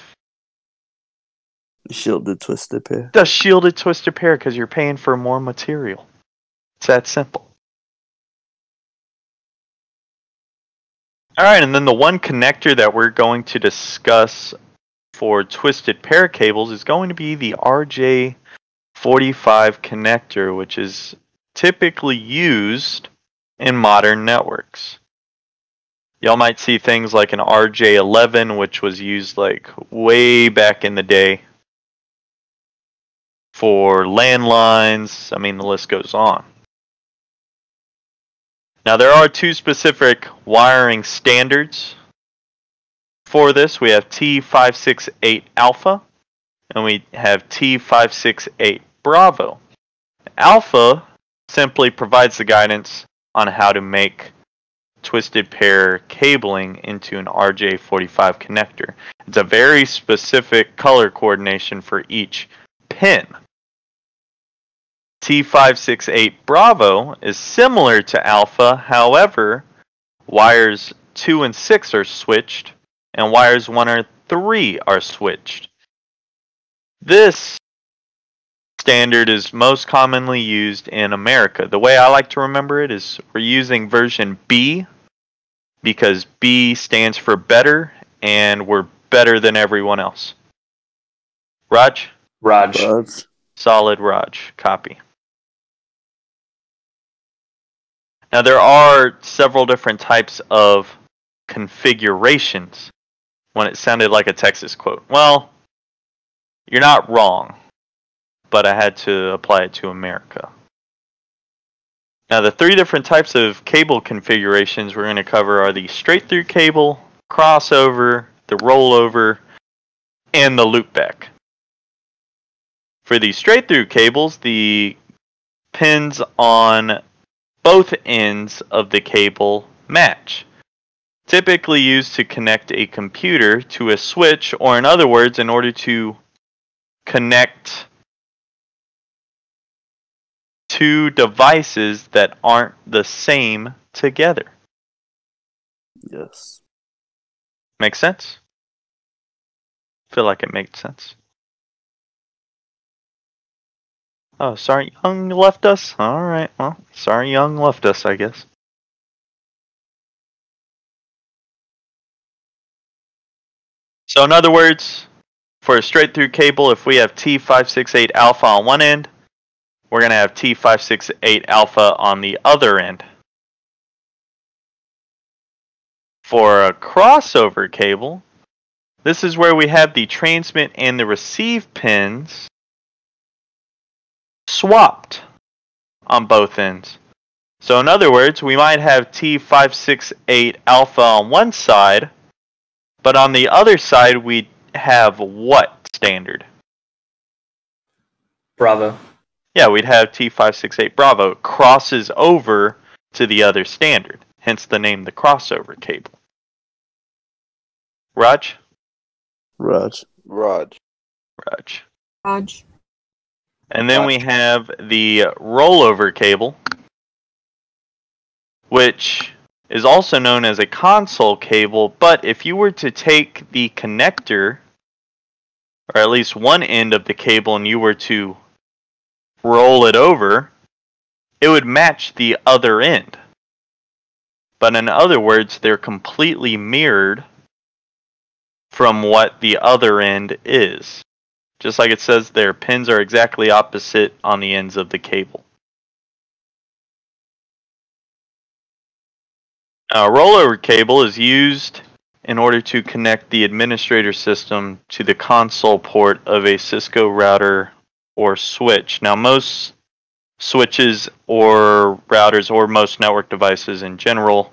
Shielded twisted pair. The shielded twisted pair because you're paying for more material. It's that simple. All right, and then the one connector that we're going to discuss for twisted pair cables is going to be the RJ45 connector, which is typically used in modern networks. Y'all might see things like an RJ11, which was used like way back in the day for landlines. I mean, the list goes on. Now, there are two specific wiring standards for this. We have T568 Alpha and we have T568 Bravo. Alpha simply provides the guidance on how to make twisted pair cabling into an RJ45 connector. It's a very specific color coordination for each pin. T568 Bravo is similar to Alpha, however, wires 2 and 6 are switched, and wires 1 and 3 are switched. This standard is most commonly used in America. The way I like to remember it is we're using version B because B stands for better, and we're better than everyone else. Raj? Raj. Raj. Solid Raj. Copy. Now there are several different types of configurations when it sounded like a Texas quote. Well, you're not wrong, but I had to apply it to America. Now the three different types of cable configurations we're going to cover are the straight through cable, crossover, the rollover, and the loopback. For the straight through cables, the pins on both ends of the cable match. Typically used to connect a computer to a switch, or in other words, in order to connect two devices that aren't the same together. Yes. Make sense? Feel like it makes sense. Oh, sorry, Young left us? Alright, well, sorry, Young left us, I guess. So, in other words, for a straight through cable, if we have T568 alpha on one end, we're going to have T568 alpha on the other end. For a crossover cable, this is where we have the transmit and the receive pins swapped on both ends. So, in other words, we might have T568 alpha on one side, but on the other side, we have what standard? Bravo. Yeah, we'd have T568 Bravo crosses over to the other standard, hence the name the crossover cable. Raj? Raj. Raj. Raj. Raj. And then we have the rollover cable, which is also known as a console cable, but if you were to take the connector, or at least one end of the cable, and you were to roll it over, it would match the other end. But in other words, they're completely mirrored from what the other end is. Just like it says there, pins are exactly opposite on the ends of the cable. A rollover cable is used in order to connect the administrator system to the console port of a Cisco router or switch. Now, most switches or routers or most network devices in general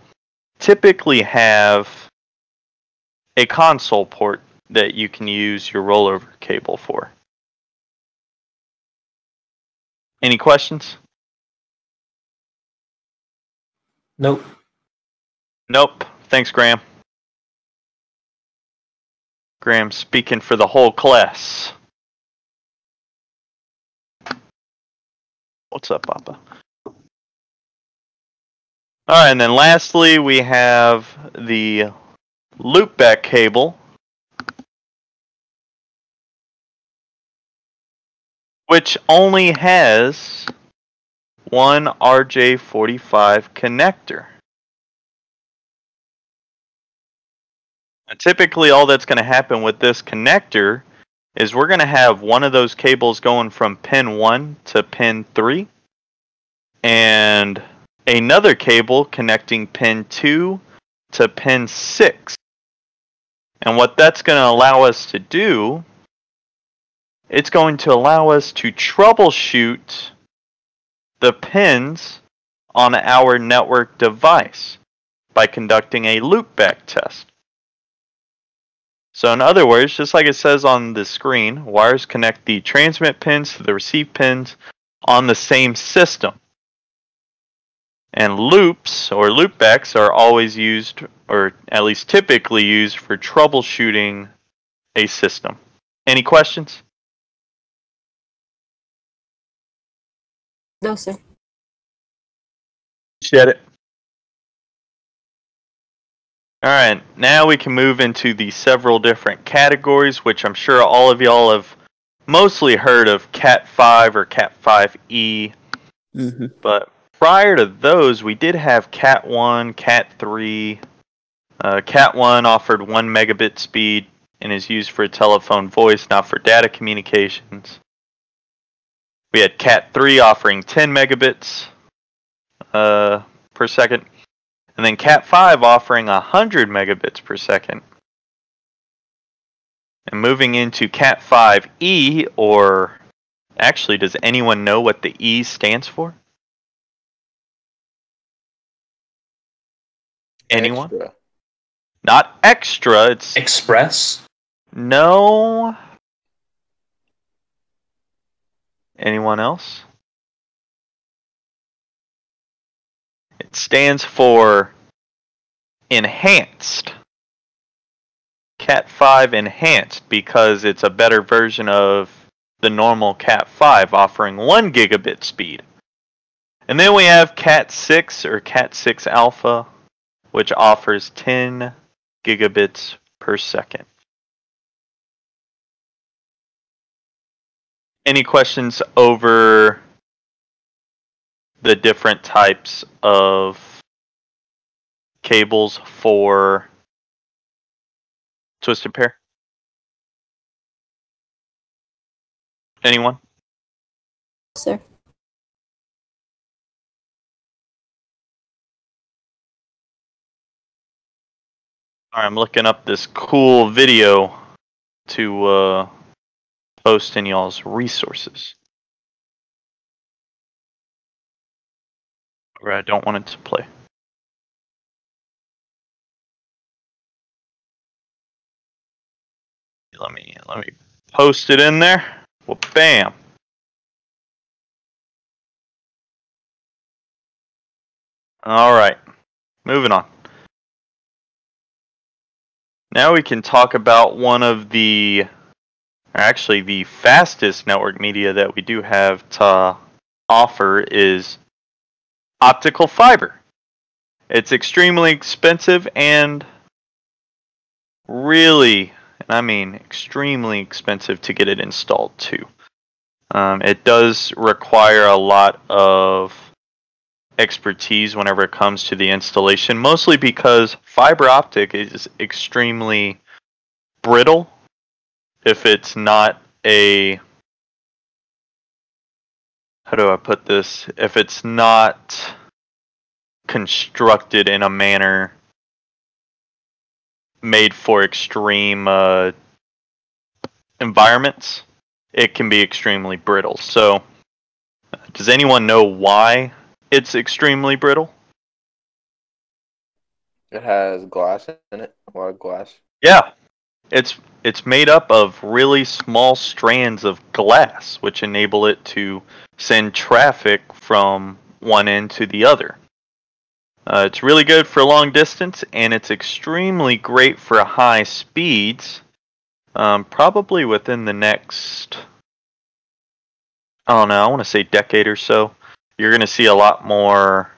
typically have a console port that you can use your rollover cable for. Any questions? Nope. Nope. Thanks, Graham. Graham speaking for the whole class. What's up, Papa? Alright, and then lastly, we have the loopback cable, which only has one RJ45 connector. And typically, all that's going to happen with this connector is we're going to have one of those cables going from pin 1 to pin 3 and another cable connecting pin 2 to pin 6. And what that's going to allow us to do, it's going to allow us to troubleshoot the pins on our network device by conducting a loopback test. So in other words, just like it says on the screen, wires connect the transmit pins to the receive pins on the same system. And loops or loopbacks are always used, or at least typically used, for troubleshooting a system. Any questions? No, sir. Shed it. Alright, now we can move into the several different categories, which I'm sure all of y'all have mostly heard of Cat 5 or Cat 5e. hmm But prior to those, we did have Cat 1, Cat 3. Uh, Cat 1 offered 1 megabit speed and is used for telephone voice, not for data communications. We had Cat 3 offering 10 megabits uh, per second, and then Cat 5 offering 100 megabits per second. And moving into Cat 5e, or actually, does anyone know what the E stands for? Anyone? Extra. Not extra. It's Express. no. Anyone else? It stands for enhanced. Cat 5 enhanced because it's a better version of the normal Cat 5 offering 1 gigabit speed. And then we have Cat 6 or Cat 6 Alpha which offers 10 gigabits per second. Any questions over the different types of cables for Twisted Pair? Anyone? Sir. Alright, I'm looking up this cool video to uh, post in y'all's resources. Or I don't want it to play. Let me let me post it in there. Well, bam. All right, moving on. Now we can talk about one of the, actually the fastest network media that we do have to offer is optical fiber. It's extremely expensive and really, and I mean extremely expensive to get it installed too. Um, it does require a lot of expertise whenever it comes to the installation, mostly because fiber optic is extremely brittle if it's not a how do I put this? If it's not constructed in a manner made for extreme uh, environments, it can be extremely brittle. So, does anyone know why it's extremely brittle? It has glass in it. A lot of glass. Yeah. It's it's made up of really small strands of glass which enable it to send traffic from one end to the other. Uh, it's really good for long distance and it's extremely great for high speeds. Um, probably within the next, I don't know, I want to say decade or so, you're going to see a lot more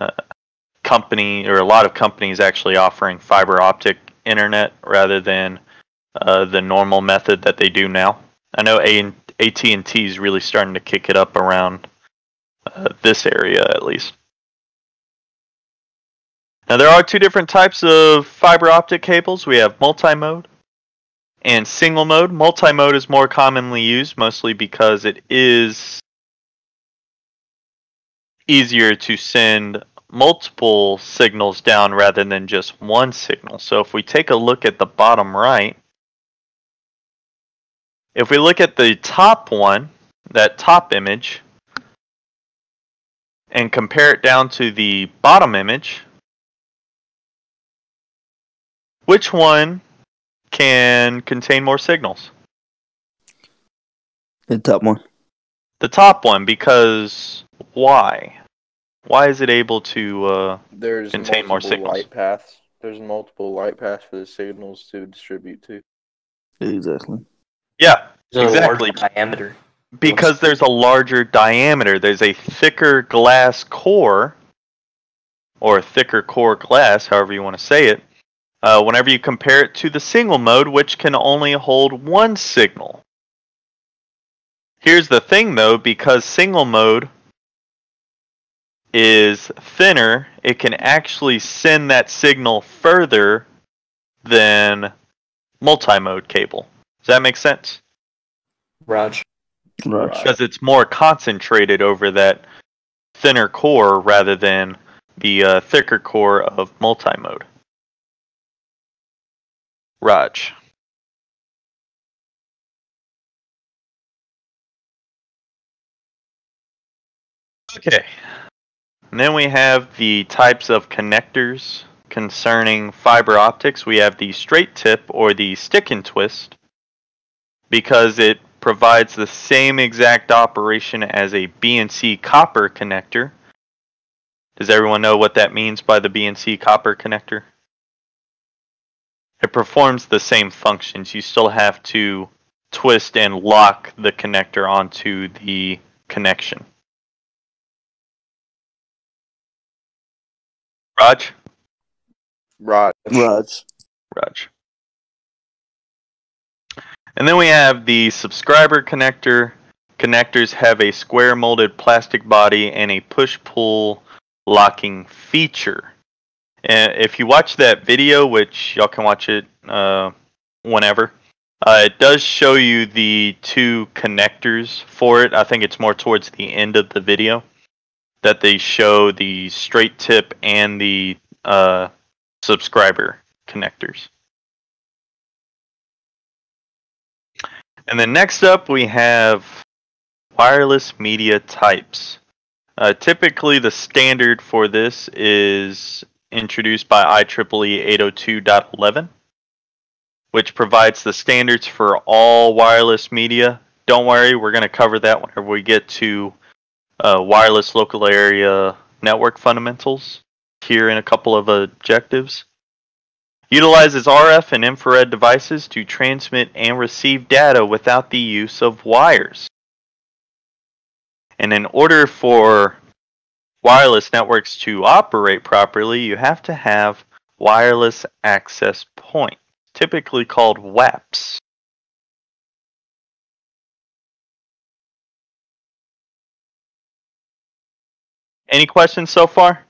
uh, company or a lot of companies actually offering fiber optic internet rather than uh, the normal method that they do now. I know A AT and T is really starting to kick it up around uh, this area at least. Now there are two different types of fiber optic cables. We have multi-mode and single mode. Multi-mode is more commonly used mostly because it is easier to send multiple signals down rather than just one signal. So if we take a look at the bottom right, if we look at the top one, that top image, and compare it down to the bottom image, which one can contain more signals? The top one. The top one, because why? Why is it able to? Uh, There's Contain more multiple signals. light paths. There's multiple light paths for the signals to distribute to. Exactly. yeah, There's a larger Exactly. diameter. because there's a larger diameter. There's a thicker glass core, or a thicker core glass, however you want to say it. Uh, whenever you compare it to the single mode, which can only hold one signal. Here's the thing, though, because single mode is thinner, it can actually send that signal further than multi-mode cable. Does that make sense? Raj. Right. because it's more concentrated over that thinner core rather than the uh, thicker core of multi-mode. Raj. Okay. And then we have the types of connectors concerning fiber optics. We have the straight tip or the stick and twist because it provides the same exact operation as a BNC copper connector. Does everyone know what that means by the BNC copper connector? It performs the same functions. You still have to twist and lock the connector onto the connection. Raj? Right. Raj. Raj. And then we have the subscriber connector. Connectors have a square molded plastic body and a push pull locking feature. And if you watch that video, which y'all can watch it uh, whenever, uh, it does show you the two connectors for it. I think it's more towards the end of the video that they show the straight tip and the uh, subscriber connectors. And then next up, we have wireless media types. Uh, typically, the standard for this is introduced by IEEE 802.11, which provides the standards for all wireless media. Don't worry, we're going to cover that whenever we get to uh, wireless local area network fundamentals here in a couple of objectives. Utilizes RF and infrared devices to transmit and receive data without the use of wires. And in order for wireless networks to operate properly, you have to have wireless access points, typically called WAPs. Any questions so far?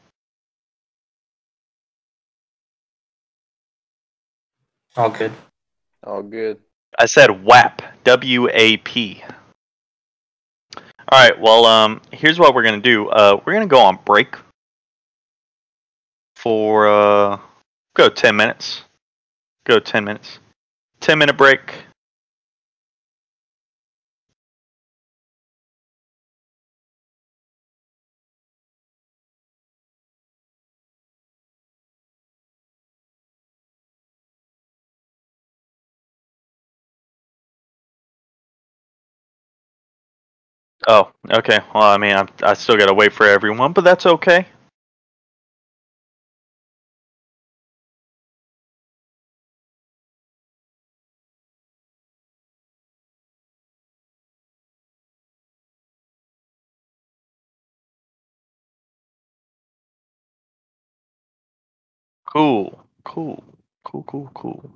All good. All good. I said WAP, W A P. All right. Well, um, here's what we're gonna do. Uh, we're gonna go on break for uh, go ten minutes. Go ten minutes. Ten minute break. Oh, okay. Well, I mean, I, I still gotta wait for everyone, but that's okay. Cool, cool, cool, cool, cool.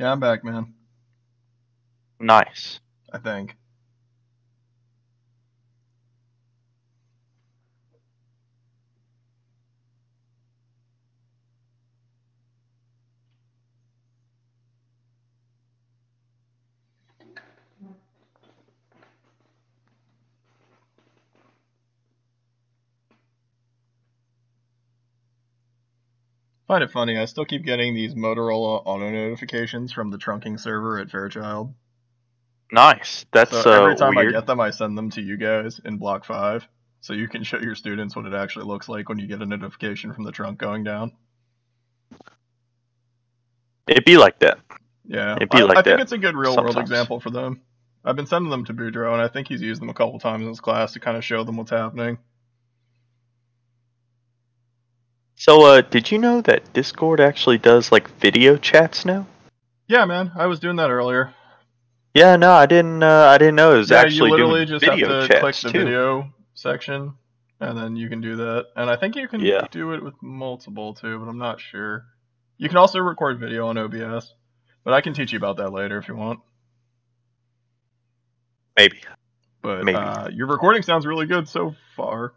Yeah, I'm back, man. Nice. I think. Find it funny. I still keep getting these Motorola auto notifications from the trunking server at Fairchild. Nice. That's So uh, every time weird. I get them, I send them to you guys in Block 5, so you can show your students what it actually looks like when you get a notification from the trunk going down. It'd be like that. Yeah, It'd be I, like I think that it's a good real world example for them. I've been sending them to Boudreaux, and I think he's used them a couple times in his class to kind of show them what's happening. So, uh, did you know that Discord actually does like video chats now? Yeah, man, I was doing that earlier. Yeah, no, I didn't. Uh, I didn't know it was yeah, actually you literally doing just have to click the too. video section, and then you can do that. And I think you can Yeah. do it with multiple too, but I'm not sure. You can also record video on OBS, but I can teach you about that later if you want. Maybe. But Maybe. Uh, your recording sounds really good so far.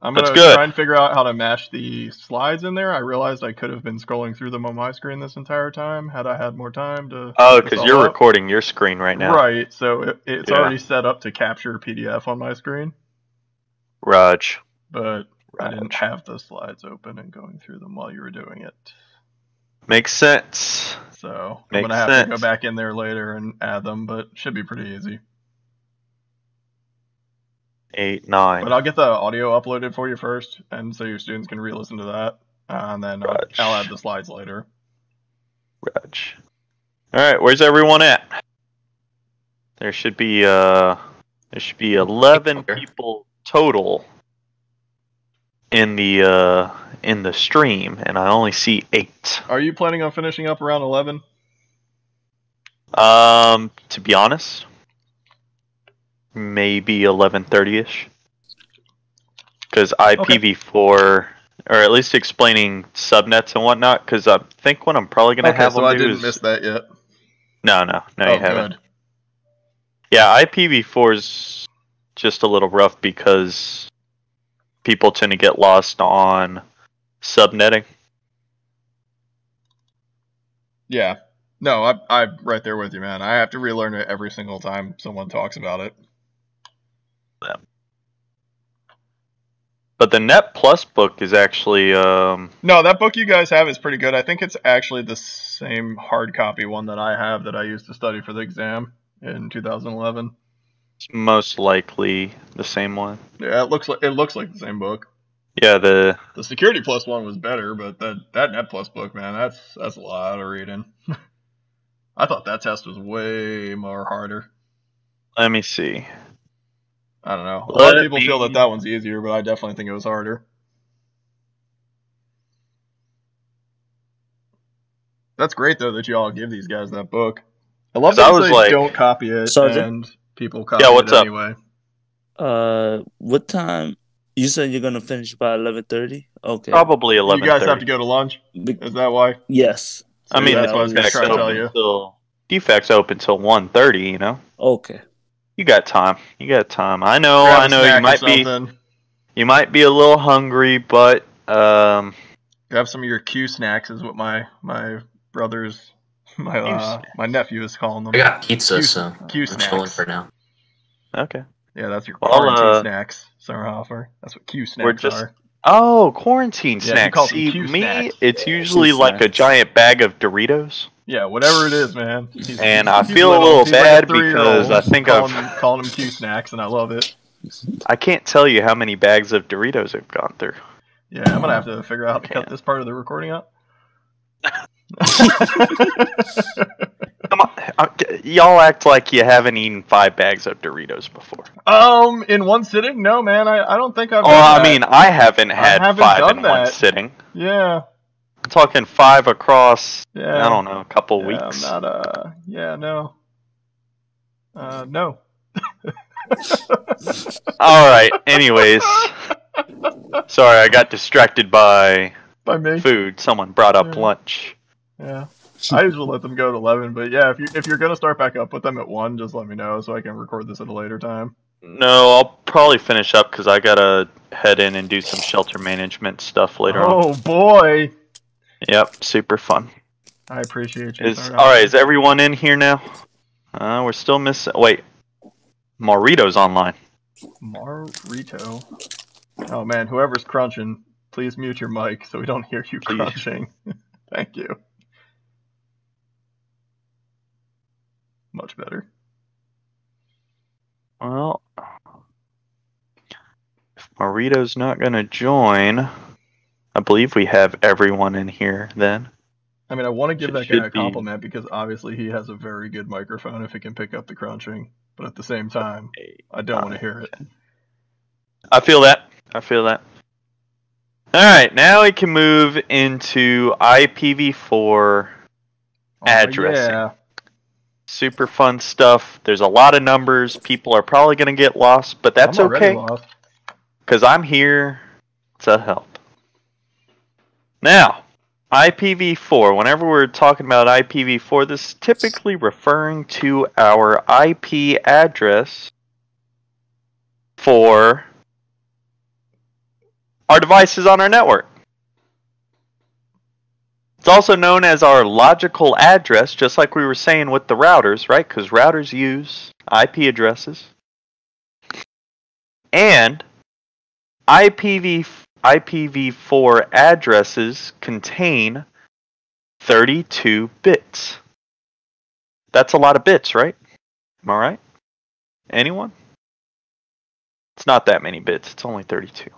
I'm That's gonna good. try and figure out how to mash the slides in there. I realized I could have been scrolling through them on my screen this entire time had I had more time to. Oh, because you're up. recording your screen right now. Right, so it, it's Yeah. already set up to capture PDF on my screen, Raj. but I didn't have the slides open and going through them while you were doing it. Makes sense. So I'm gonna have to go back in there later and add them, but should be pretty easy. Eight, nine. But I'll get the audio uploaded for you first, and so your students can re-listen to that, and then I'll, I'll add the slides later. Raj. All right, where's everyone at? There should be uh, there should be eleven people total in the uh in the stream, and I only see eight. Are you planning on finishing up around 11? Um, to be honest, maybe eleven thirty ish. Because IPv4, or at least explaining subnets and whatnot. Because I think what I'm probably gonna have so them I do didn't is miss that yet. no, no, no, oh, you haven't. good. Yeah, IPv4 is just a little rough because people tend to get lost on subnetting. Yeah. No, I, I'm right there with you, man. I have to relearn it every single time someone talks about it. But the Net Plus book is actually um, No, that book you guys have is pretty good. I think it's actually the same hard copy one that I have that I used to study for the exam in 2011. It's most likely the same one. Yeah, it looks like it looks like the same book. Yeah, the The Security Plus one was better, but that that Net Plus book, man, that's that's a lot of reading. (laughs) I thought that test was way more harder. let me see. I don't know. A lot of Let people feel that that one's easier, but I definitely think it was harder. That's great though that you all give these guys that book. I love 'Cause I that was they like- don't copy it Sergeant? and people copy Yeah, what's it up? anyway. Uh, what time? You said you're gonna finish by eleven thirty. Okay. Probably eleven. You guys have to go to lunch. Is that why? yes. I mean, that's what I was gonna DFAC's try to tell open you. till DFAC's open till one thirty. You know, Okay. You got time. You got time. I know. Grab a I know. You might be. You might be a little hungry, but um, Grab some of your Q snacks is what my my brothers, (laughs) my uh, my nephew is calling them. I got pizza, Q- so Q I'm chilling snacks. for now. okay. Yeah, that's your Well, quarantine uh, snacks, Summerhofer. That's what Q snacks We're just- are. Oh, quarantine Yeah, he snacks. calls them See, Q me, snacks. it's usually Q like a giant bag of Doritos. Yeah, whatever it is, man. He's- And I feel a little. little He's like a bad because I think calling, I've- calling them Q snacks, and I love it. I can't tell you how many bags of Doritos I've gone through. Yeah, I'm gonna have to figure out how to cut this part of the recording (laughs) out. Uh, y'all act like you haven't eaten five bags of Doritos before. um, in one sitting? No, man. I, I don't think I've. Oh, I that. mean, I haven't I had haven't five in one sitting. yeah, talking five across. yeah. I don't know, a couple Yeah, weeks. I'm not. Uh, yeah, no. Uh, no. All right. Anyways, sorry, I got distracted by By me. food. Someone brought up Yeah. lunch. Yeah. I usually let them go at eleven, but yeah, if you if you're gonna start back up with them at one, just let me know so I can record this at a later time. No, I'll probably finish up because I gotta head in and do some shelter management stuff later on. oh boy, Yep, super fun. I appreciate you. Is all right? Is everyone in here now? Uh, we're still missing. Wait, Marito's online. Marito. Oh man, whoever's crunching, please mute your mic so we don't hear you Please. crunching. (laughs) Thank you. Much better. Well, if Marito's not gonna join, I believe we have everyone in here. Then I mean, I want to give that guy a be- compliment because obviously he has a very good microphone if he can pick up the crunching, but at the same time, I don't want to hear it. I feel that. I feel that. All right, now we can move into IPv4 Oh, Addressing. yeah. super fun stuff. There's a lot of numbers. People are probably going to get lost, but that's okay because I'm here to help. Now, IPv4. Whenever we're talking about IPv4, this is typically referring to our IP address for our devices on our network. It's also known as our logical address, just like we were saying with the routers, right? Because routers use IP addresses. And IPv IPv4 addresses contain 32 bits. That's a lot of bits, right? Am I right? Anyone? It's not that many bits, it's only 32.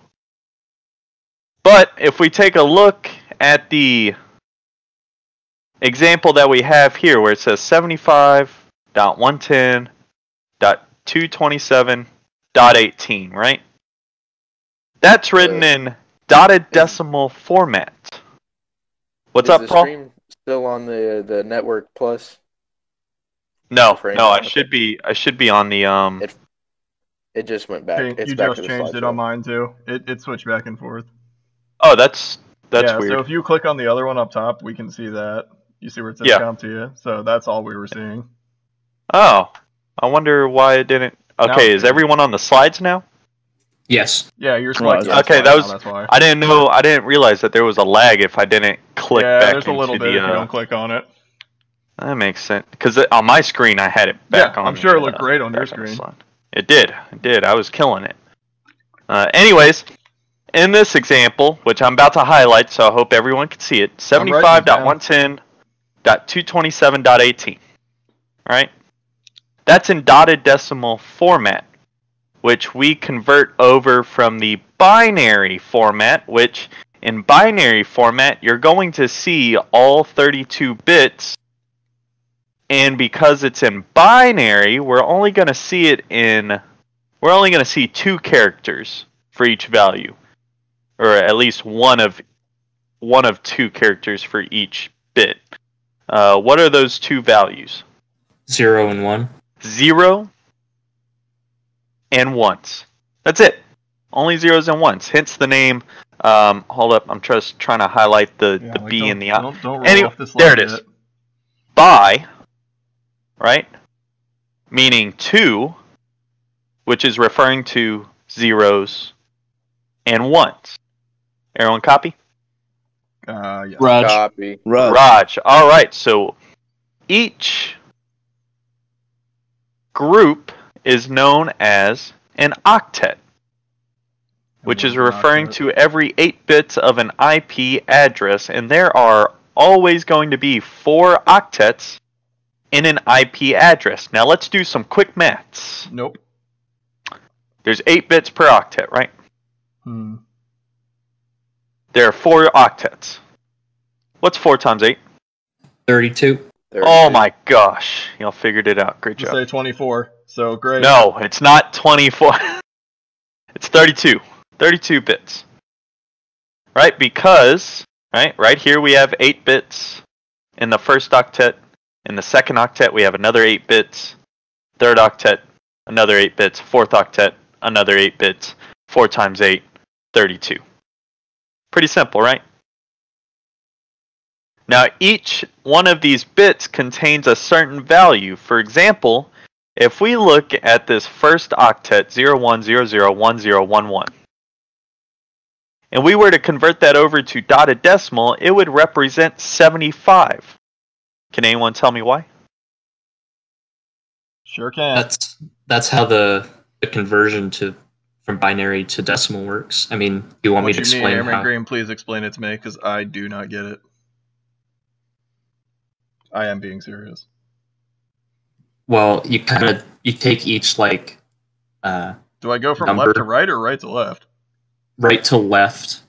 But if we take a look at the example that we have here where it says 75.110.227.18, right? That's written in dotted decimal format. What's Is up, the Paul? stream still on the the network plus? No, frame? no, I should be I should be on the um It- It just went back. Hey, it's you back just to the changed it on mine too. It it switched back and forth. Oh, that's that's yeah, weird. so if you click on the other one up top, we can see that. You see where it says Yeah. come to you. So that's all we were seeing. Oh, I wonder why it didn't. Okay, it's is everyone on the slides now? Yes. Yeah, you're Right. selecting. Okay, the that was- now, that's why. I didn't know. I didn't realize that there was a lag if I didn't click yeah, back there's a little bit the. if you uh, don't click on it. That makes sense because on my screen I had it back Yeah, on. I'm sure it the, looked great on your screen. slide. It did. It did. I was killing it. Uh, anyways, in this example, which I'm about to highlight, so I hope everyone can see it, I'm writing it 75.110.227.18. Right? That's in dotted decimal format, which we convert over from the binary format, which in binary format, you're going to see all 32 bits. And because it's in binary, we're only going to see it in we're only going to see two characters for each value, or at least one of one of two characters for each bit. Uh, what are those two values? Zero and one. Zero and ones. That's it. Only zeros and ones. Hence the name. Um, hold up, I'm just trying to highlight the, Yeah, the like, B don't- and the I. Don't, don't roll Any- off this there it is. yet. By, right? Meaning two, which is referring to zeros and ones. Everyone copy? Uh, yes. Raj. Copy. Raj. Raj. All right. So each group is known as an octet, which is referring to every 8 bits of an IP address, and there are always going to be four octets in an IP address. Now let's do some quick maths. Nope. There's 8 bits per octet, right? Hmm. There are four octets. What's 4 times 8? Thirty-two. Oh my gosh. Y'all figured it out. Great job. say 24. So great. No, it's not 24. (laughs) it's 32. 32 bits. Right? Because, right, right here we have 8 bits in the first octet. In the second octet, we have another 8 bits. Third octet, another 8 bits. Fourth octet, another 8 bits. 4 times 8, 32. Pretty simple, right? Now, each one of these bits contains a certain value. For example, if we look at this first octet 01001011 and we were to convert that over to dotted decimal, it would represent 75. Can anyone tell me why? Sure can. That's that's how the the conversion to from binary to decimal works. I mean, do you want what me to you mean, explain Airman how? Green? Please explain it to me, because I do not get it. I am being serious. Well, you kind of you take each like uh, Do I go from Number. left to right or right to left? right to left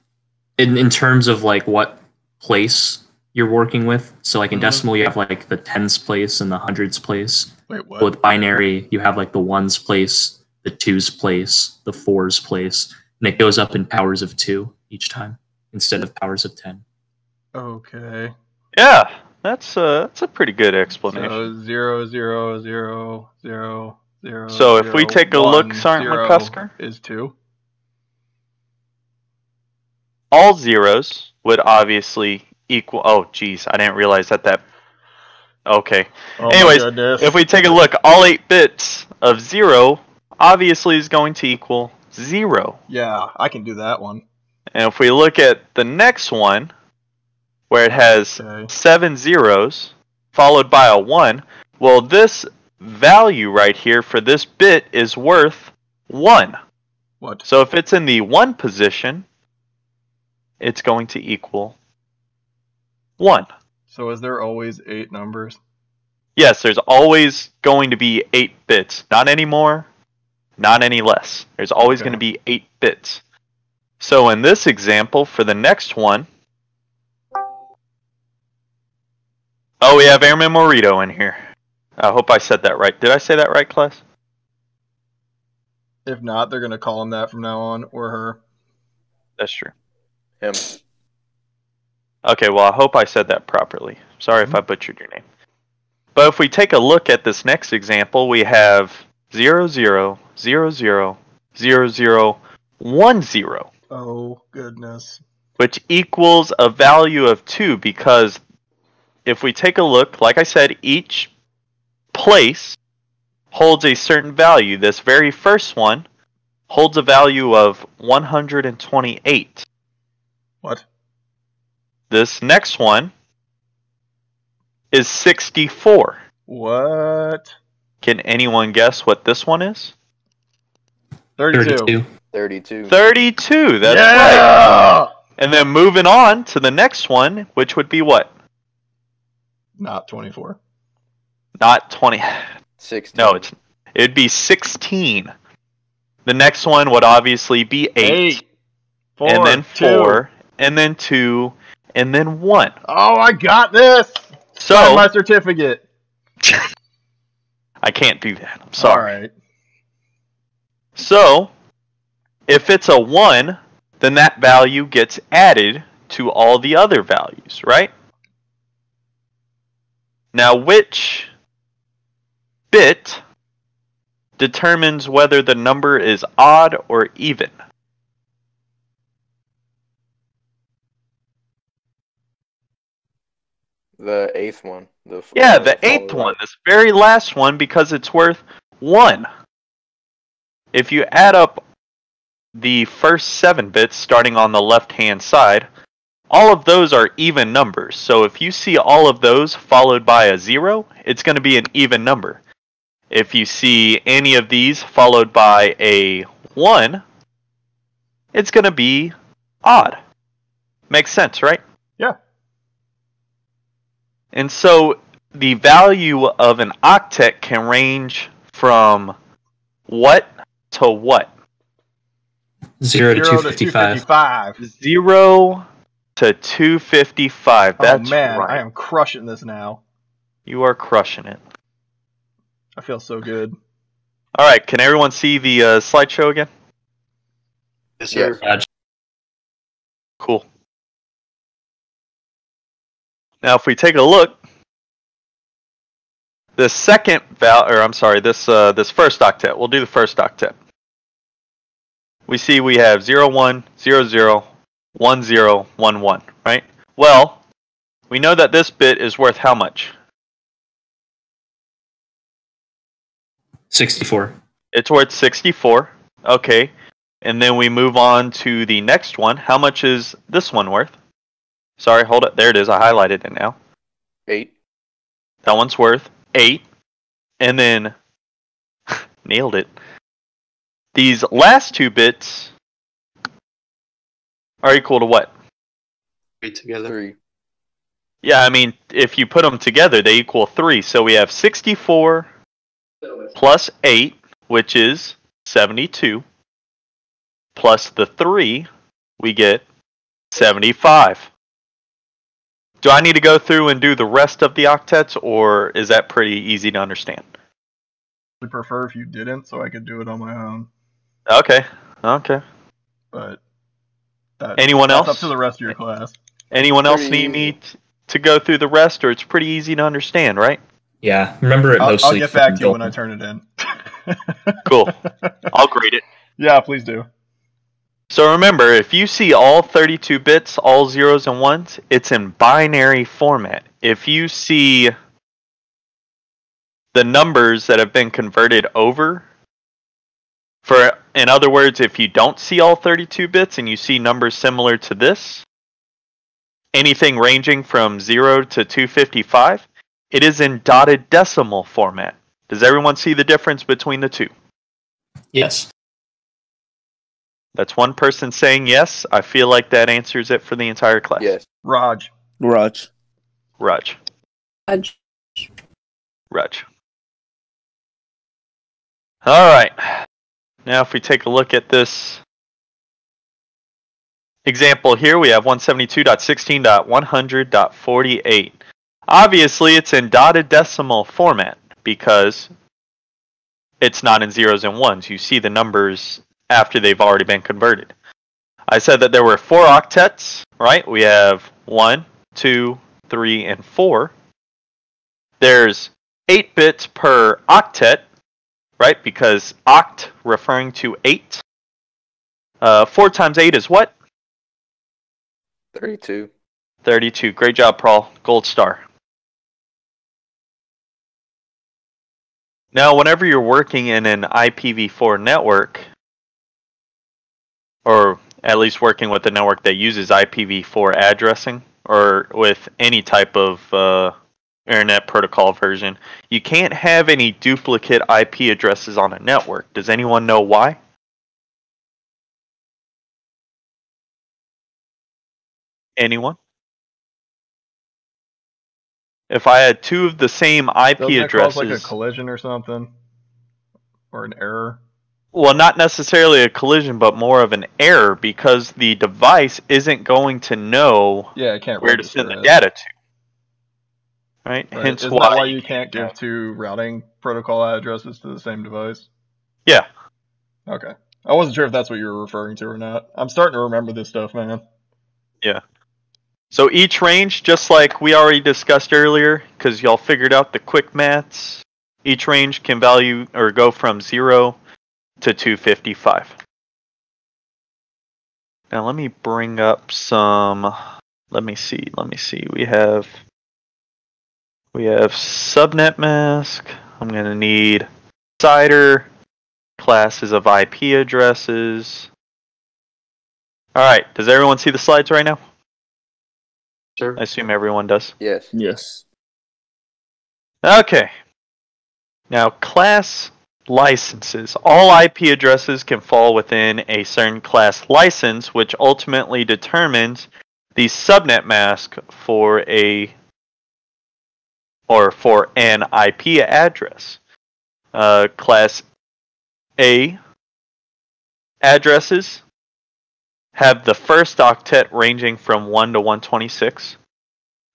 in in terms of like what place you're working with. So like in Mhm. decimal, you have like the tens place and the hundreds place. Wait, what? With binary, you have like the ones place, the twos place, the fours place, and it goes up in powers of two each time instead of powers of ten. Okay. Yeah, that's a, that's a pretty good explanation. So zero zero zero zero zero. So if we take a look, one, Sergeant zero McCusker? is two. All zeros would obviously equal. Oh, geez, I didn't realize that that. Okay. Oh Anyways. If we take a look, all 8 bits of 0 obviously is going to equal 0. yeah, I can do that one. And if we look at the next one, where it has Okay. seven zeros followed by a 1, well, this value right here for this bit is worth 1. What? So if it's in the 1 position, it's going to equal 1. So is there always eight numbers? Yes, there's always going to be 8 bits. Not any more, not any less. There's always Okay. going to be 8 bits. So in this example, for the next one, oh, we have Airman Morito in here. I hope I said that right. Did I say that right, class? If not, they're gonna call him that from now on, or her. That's true. Him. Okay, well, I hope I said that properly. Sorry if I mm-hmm. butchered your name. But if we take a look at this next example, we have 0, 0, 0, 0, 0, 0, 1, 0, Oh goodness. which equals a value of 2 because if we take a look, like I said, each place holds a certain value. This very first one holds a value of 128. What? This next one is 64. What? Can anyone guess what this one is? Thirty-two. Thirty-two. 32. 32. That's right. yeah! And then moving on to the next one, which would be what? Not twenty-four. Not 20. 16. No, it's it'd be 16. The next one would obviously be 8, Eight. Four. and then two. 4, and then 2, and then 1. Oh, I got this. Sign So, my certificate. (laughs) I can't do that. I'm sorry. All right. So, if it's a 1, then that value gets added to all the other values, right? Now, which bit determines whether the number is odd or even? The eighth one. The Yeah, uh, the eighth one, this very last one, because it's worth one. If you add up the first seven bits starting on the left hand side, all of those are even numbers. So if you see all of those followed by a zero, it's going to be an even number. If you see any of these followed by a one, it's going to be odd. Makes sense, right? Yeah. And so the value of an octet can range from what to what? Zero to Zero two fifty five. 255. Zero to 255. Oh That's man, right. I am crushing this now. You are crushing it. I feel so good. All right, can everyone see the uh, slideshow again? Yes, Yes. sir. Cool. Now, if we take a look, the second val, or I'm sorry, this uh, this first octet. We'll do the first octet. We see we have 0, 1, 0, 0, 1, 0, 1, 1, right? Well, we know that this bit is worth how much? Sixty four. It's worth 64. Okay. And then we move on to the next one. How much is this one worth? Sorry, hold it. There it is. I highlighted it now. Eight. That one's worth 8. And then (laughs) nailed it. These last two bits are equal to what? Three together. Three. Yeah, I mean, if you put them together, they equal 3. So we have 64 plus 8, which is 72, plus the 3, we get 75. Do I need to go through and do the rest of the octets, or is that pretty easy to understand? I'd prefer if you didn't, so I could do it on my own. Okay, okay. But that, Anyone that's else? up to the rest of your class. Anyone else Pretty need me t- to go through the rest, or it's pretty easy to understand, right? Yeah. Remember it I'll, mostly. I'll get back to you when I turn it in. (laughs) Cool. I'll grade it. Yeah, please do. So remember, if you see all 32 bits, all zeros and ones, it's in binary format. If you see the numbers that have been converted over, for in other words, if you don't see all 32 bits and you see numbers similar to this, anything ranging from 0 to 255, it is in dotted decimal format. Does everyone see the difference between the two? Yes. That's one person saying yes. I feel like that answers it for the entire class. Yes. Raj. Raj. Raj. Fudge. Raj. All right. Now, if we take a look at this example here, we have 172.16.100.48. Obviously, it's in dotted decimal format because it's not in zeros and ones. You see the numbers after they've already been converted. I said that there were four octets, right? We have one, two, three, and four. There's 8 bits per octet, right? Because oct referring to 8. Uh, 4 times 8 is what? Thirty-two. 32. Great job, Paul. Gold star. Now, whenever you're working in an IPv4 network, or at least working with a network that uses IPv4 addressing, or with any type of uh, internet protocol version, you can't have any duplicate IP addresses on a network. Does anyone know why? Anyone? If I had two of the same IP Doesn't it cause like a collision or something? Or an error? well, not necessarily a collision, but more of an error because the device isn't going to know Yeah, it can't where to send the data to. Right? Right. Hence Isn't why, that why you can't give two routing protocol addresses to the same device? Yeah. Okay. I wasn't sure if that's what you were referring to or not. I'm starting to remember this stuff, man. Yeah. So each range, just like we already discussed earlier, because y'all figured out the quick maths, each range can value or go from 0 to 255. Now let me bring up some let me see, let me see. We have we have subnet mask. I'm going to need CIDR, classes of IP addresses. All right, does everyone see the slides right now? Sure. I assume everyone does. Yes. Yes. Okay. Now, class licenses. All IP addresses can fall within a certain class license, which ultimately determines the subnet mask for a or for an IP address. Uh, class A addresses have the first octet ranging from 1 to 126.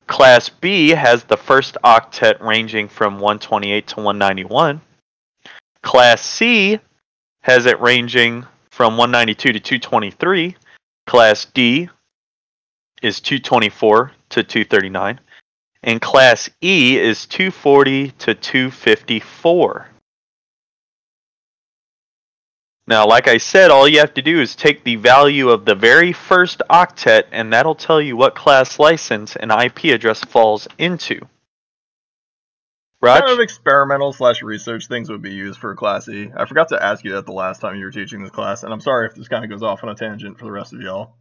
Class B has the first octet ranging from 128 to 191. Class C has it ranging from 192 to 223. Class D is 224 to 239. And Class E is 240 to 254. Now, like I said, all you have to do is take the value of the very first octet, and that'll tell you what class license an IP address falls into. What kind of experimental slash research things would be used for Class E? I forgot to ask you that the last time you were teaching this class, and I'm sorry if this kind of goes off on a tangent for the rest of y'all.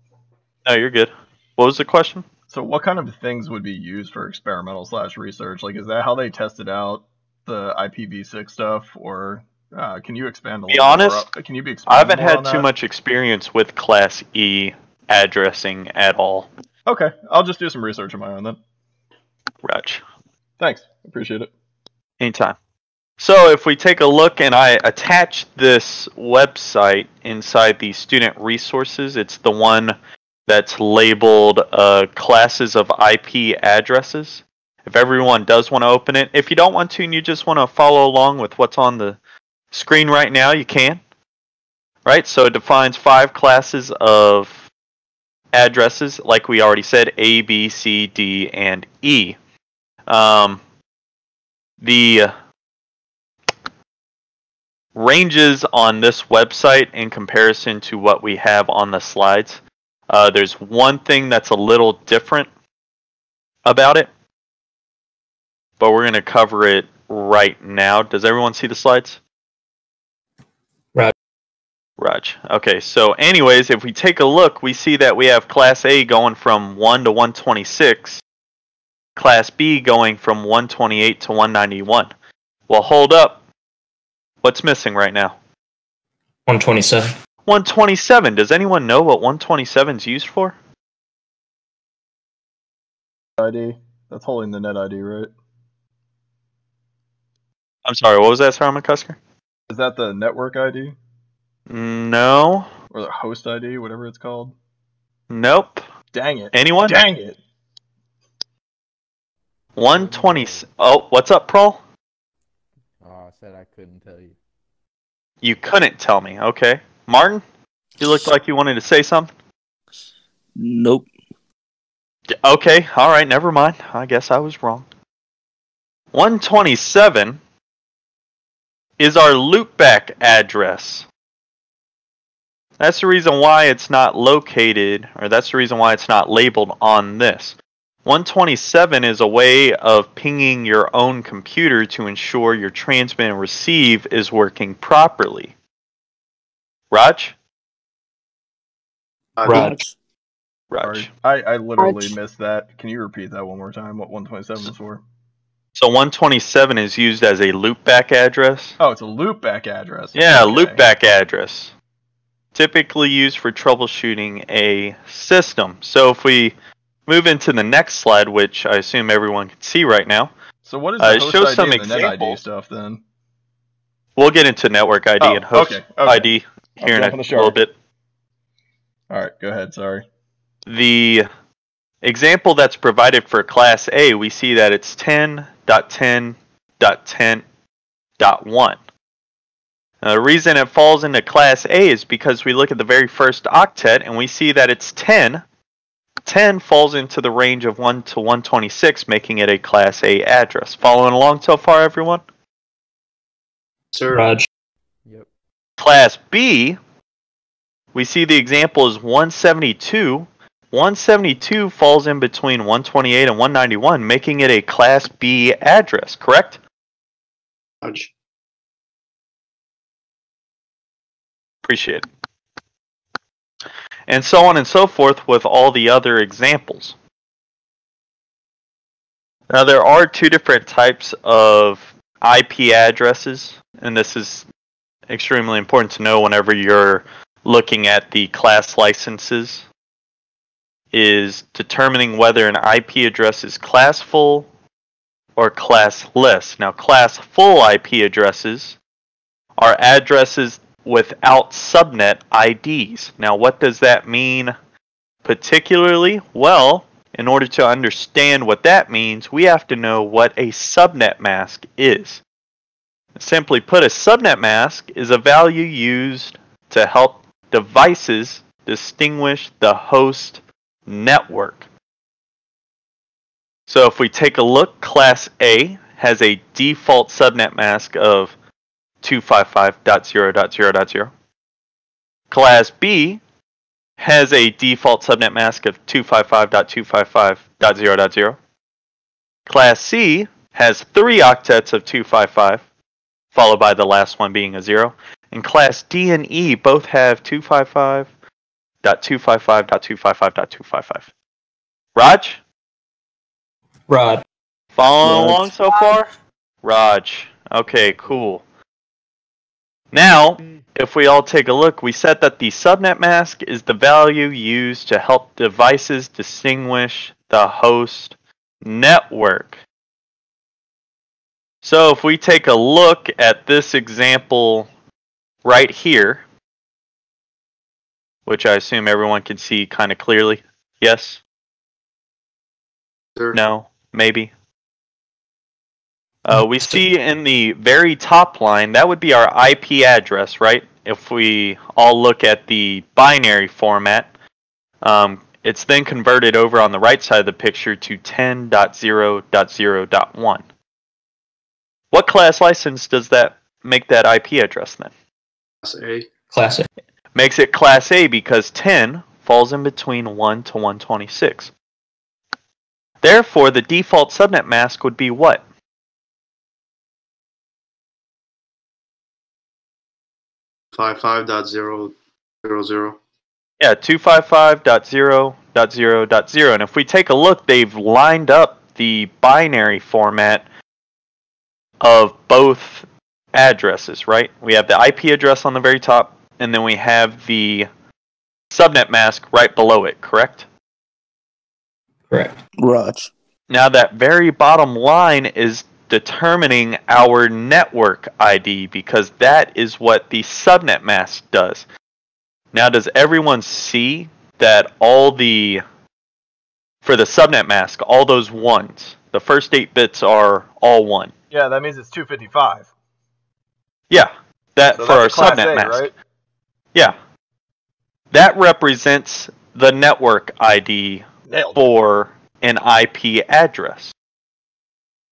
No, you're good. What was the question? So, what kind of things would be used for experimental slash research? Like, is that how they tested out the IPv6 stuff, or uh, can you expand a Be little? bit more honest, up- Can you be? I haven't had too much experience with Class E addressing at all, Okay, I'll just do some research on my own then. Raj. Thanks, appreciate it. Anytime. So if we take a look and I attach this website inside the student resources, it's the one that's labeled uh, classes of IP addresses. If everyone does want to open it, if you don't want to and you just want to follow along with what's on the screen right now, you can. Right? So it defines five classes of addresses, like we already said A, B, C, D, and E. Um, the ranges on this website in comparison to what we have on the slides. Uh, there's one thing that's a little different about it, but we're going to cover it right now. Does everyone see the slides? Raj. Raj. Okay, so, anyways, if we take a look, we see that we have Class A going from 1 to 126, Class B going from 128 to 191. Well, hold up. What's missing right now? 127. 127. Does anyone know what 127 is used for? ID. That's holding the net ID, right? I'm sorry, what was that, Sarah McCusker? Is that the network ID No. or the host ID, whatever it's called? Nope. Dang it! Anyone? Dang it! 120. Oh, what's up, Paul? Oh, I said I couldn't tell you. You couldn't tell me. Okay. Martin? You looked like you wanted to say something? Nope. Okay, alright, never mind. I guess I was wrong. 127 is our loopback address. That's the reason why it's not located, or that's the reason why it's not labeled on this. 127 is a way of pinging your own computer to ensure your transmit and receive is working properly. Raj? Uh, Raj. Raj. I, I literally Arch. missed that. Can you repeat that one more time? What 127 is for? So 127 is used as a loopback address. Oh, it's a loopback address. Yeah, Okay. loopback address. Typically used for troubleshooting a system. So if we move into the next slide, which I assume everyone can see right now, So what is Uh, the it host shows ID some and the net ID examples. stuff then? we'll get into network ID Oh, and host okay, okay. ID I'm here in a jumping the little bit. All right, go ahead. Sorry. The example that's provided for class A, we see that it's 10.10.10.1. Now, the reason it falls into Class A is because we look at the very first octet and we see that it's 10. 10 falls into the range of 1 to 126, making it a Class A address. Following along so far, everyone? Sir. Class B, we see the example is 172. 172 falls in between 128 and 191, making it a Class B address, correct? Raj. Appreciate it. And so on and so forth with all the other examples. Now, there are two different types of IP addresses, and this is extremely important to know whenever you're looking at the class licenses is determining whether an IP address is classful or classless. Now, classful IP addresses are addresses without subnet IDs. Now, what does that mean particularly? Well, in order to understand what that means, we have to know what a subnet mask is. Simply put, a subnet mask is a value used to help devices distinguish the host network. So if we take a look, Class A has a default subnet mask of 255.0.0.0. Class B has a default subnet mask of 255.255.0.0. Class C has three octets of 255, followed by the last one being a zero. And Class D and E both have 255.255.255.255. Raj? Rod. Following Raj. along so far? Raj. Okay, cool. Now, if we all take a look, we said that the subnet mask is the value used to help devices distinguish the host network. So if we take a look at this example right here, which I assume everyone can see kind of clearly. Yes? Sir. No? Maybe? Uh, we see in the very top line, that would be our IP address, right? If we all look at the binary format, um, it's then converted over on the right side of the picture to 10.0.0.1. What class license does that make that IP address then? Class A. Classic. Makes it Class A because 10 falls in between 1 to 126. Therefore, the default subnet mask would be what? Five five dot zero zero zero. Yeah, 255.0.0.0. And if we take a look, they've lined up the binary format of both addresses, right? We have the IP address on the very top, and then we have the subnet mask right below it, correct? Correct. Raj. Now, that very bottom line is determining our network ID because that is what the subnet mask does. Now, does everyone see that all the, for the subnet mask, all those ones, the first eight bits are all one? Yeah, that means it's 255. Yeah, that So for our subnet A, mask. right? Yeah. That represents the network ID Nailed. for an IP address.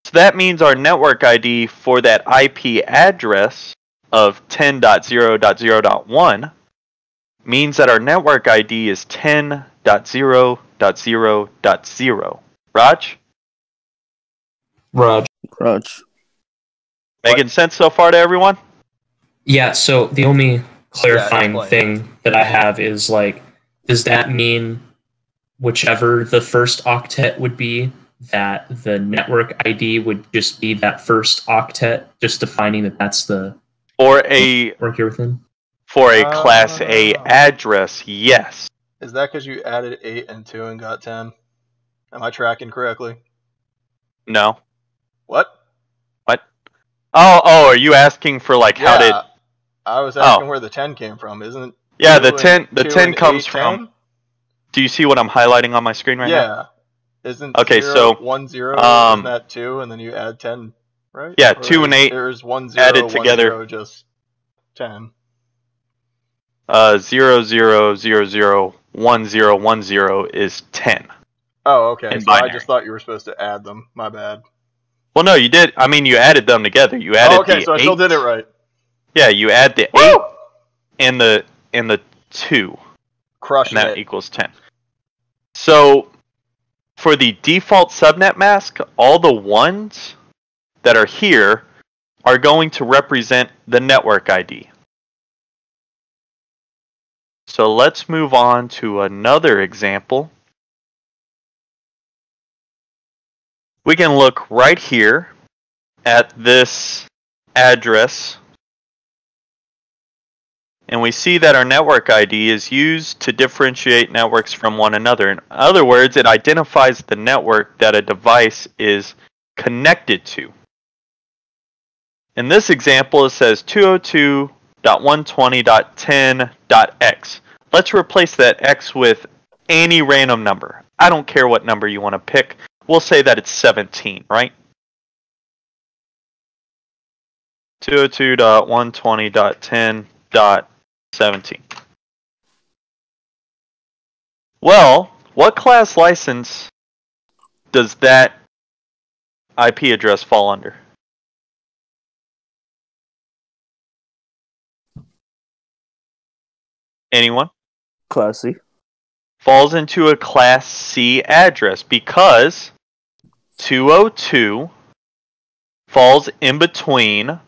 So that means our network ID for that IP address of 10.0.0.1 means that our network ID is 10.0.0.0. Raj? Raj. Raj. Making sense so far to everyone? Yeah, so the only clarifying explain. thing that I have is like, does that mean whichever the first octet would be, that the network ID would just be that first octet, just defining that that's the For a work here within? for a uh, class A address, yes. Is that because you added 8 and 2 and got 10? Am I tracking correctly? No. What? Oh, oh, are you asking for like how did I was Oh. asking where the 10 came from. Isn't Yeah, the 10 the 10 comes eight from 10? Do you see what I'm highlighting on my screen right yeah. now? Yeah. Isn't Okay, zero, so, one zero um, isn't that two and then you add ten, right? Yeah, Or two and eight There's one zero added one together. zero, just 10. Uh, zero zero zero zero one zero one zero is ten. Oh, okay. So I just thought you were supposed to add them. My bad. Well, no, you did. I mean, you added them together. You added Oh, okay, the so I still did it right. Yeah, you add the eight and the and the two, Crushing and that it. equals ten. So, for the default subnet mask, all the ones that are here are going to represent the network ID. So let's move on to another example. We can look right here at this address and we see that our network ID is used to differentiate networks from one another. In other words, it identifies the network that a device is connected to. In this example, it says 202.120.10.x. Let's replace that x with any random number. I don't care what number you want to pick. We'll say that it's 17, right? 202.120.10.17. Well, what class license does that IP address fall under? Anyone? Class C. Falls into a Class C address because 202 falls in between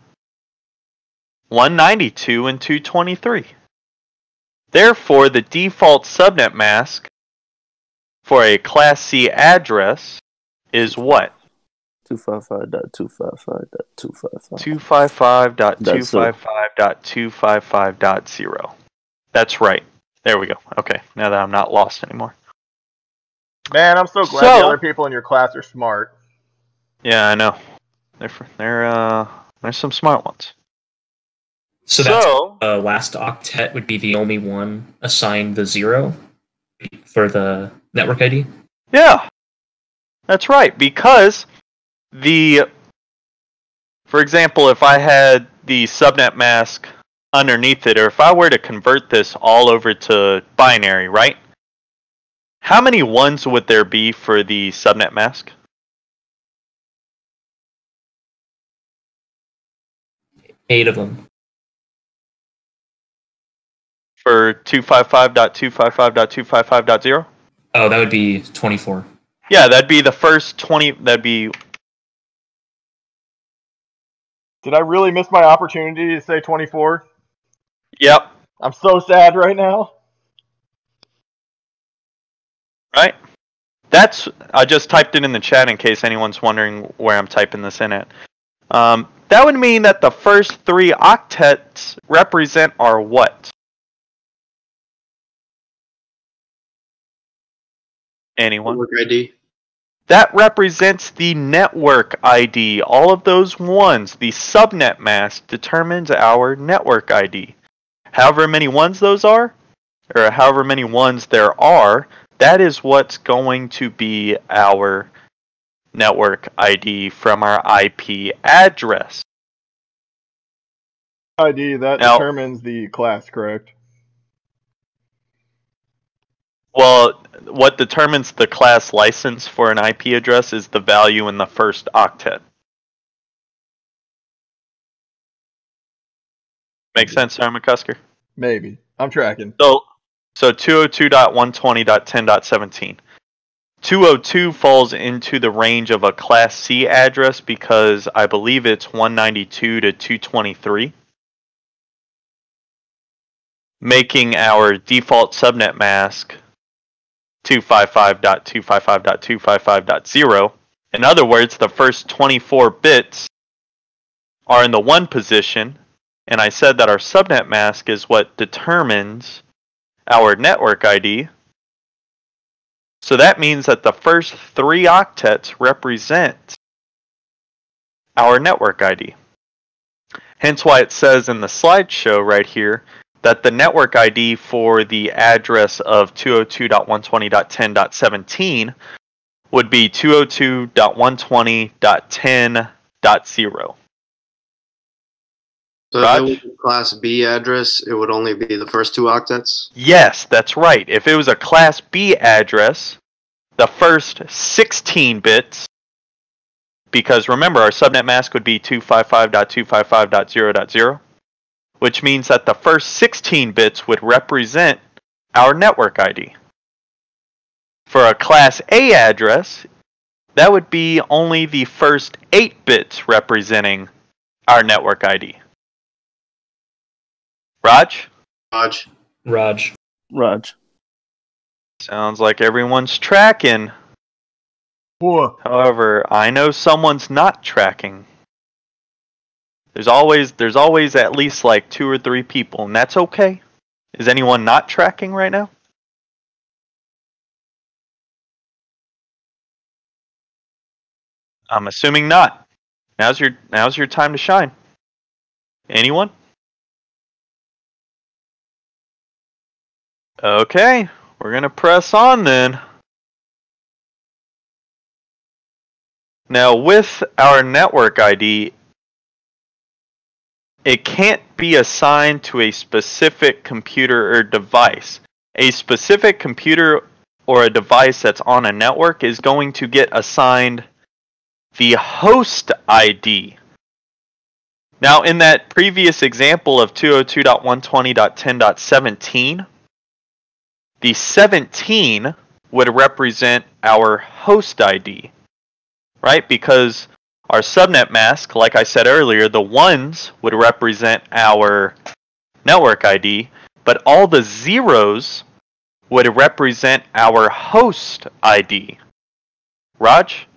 192 and 223. Therefore, the default subnet mask for a Class C address is what? 255.255.255. 255.255.255.0. That's right. There we go. Okay, now that I'm not lost anymore. Man, I'm so glad So- the other people in your class are smart. Yeah, I know. They're fr- they're uh there's some smart ones. So that's So- uh, last octet would be the only one assigned the zero for the network ID. Yeah. That's right because the for example, if I had the subnet mask underneath it or if I were to convert this all over to binary, right? How many ones would there be for the subnet mask? Eight of them. For 255.255.255.0? Oh, that would be 24. Yeah, that'd be the first 20 that'd be Did I really miss my opportunity to say 24? Yep. I'm so sad right now. right? That's I just typed it in the chat in case anyone's wondering where I'm typing this in at. Um, that would mean that the first three octets represent our what? Anyone? Network ID. That represents the network ID. All of those ones, the subnet mask determines our network ID. However many ones those are, or however many ones there are, that is what's going to be our network ID from our IP address. ID, that Now- determines the class, correct? Well, what determines the class license for an IP address is the value in the first octet. Make sense, Sergeant McCusker? Maybe. I'm tracking. So, so 202.120.10.17. 202 falls into the range of a Class C address because I believe it's 192 to 223, making our default subnet mask 255.255.255.0. In other words, the first 24 bits are in the one position, and I said that our subnet mask is what determines our network ID. So that means that the first three octets represent our network ID. Hence why it says in the slideshow right here that the network ID for the address of 202.120.10.17 would be 202.120.10.0. So if it was a Class B address, it would only be the first two octets. Yes, that's right. If it was a Class B address, the first 16 bits, because remember, our subnet mask would be 255.255.0.0, which means that the first 16 bits would represent our network ID. For a Class A address, that would be only the first 8 bits representing our network ID. Raj? Raj, Raj. Raj. Sounds like everyone's tracking. Whoa. However, I know someone's not tracking. There's always there's always at least like two or three people, and that's okay. Is anyone not tracking right now? I'm assuming not. Now's your now's your time to shine. Anyone? Okay, we're gonna press on then. Now, with our network ID, it can't be assigned to a specific computer or device. A specific computer or a device that's on a network is going to get assigned the host ID. Now, in that previous example of 202.120.10.17, the 17 would represent our host ID right? Because our subnet mask, like I said earlier, the ones would represent our network ID, but all the zeros would represent our host ID. Raj?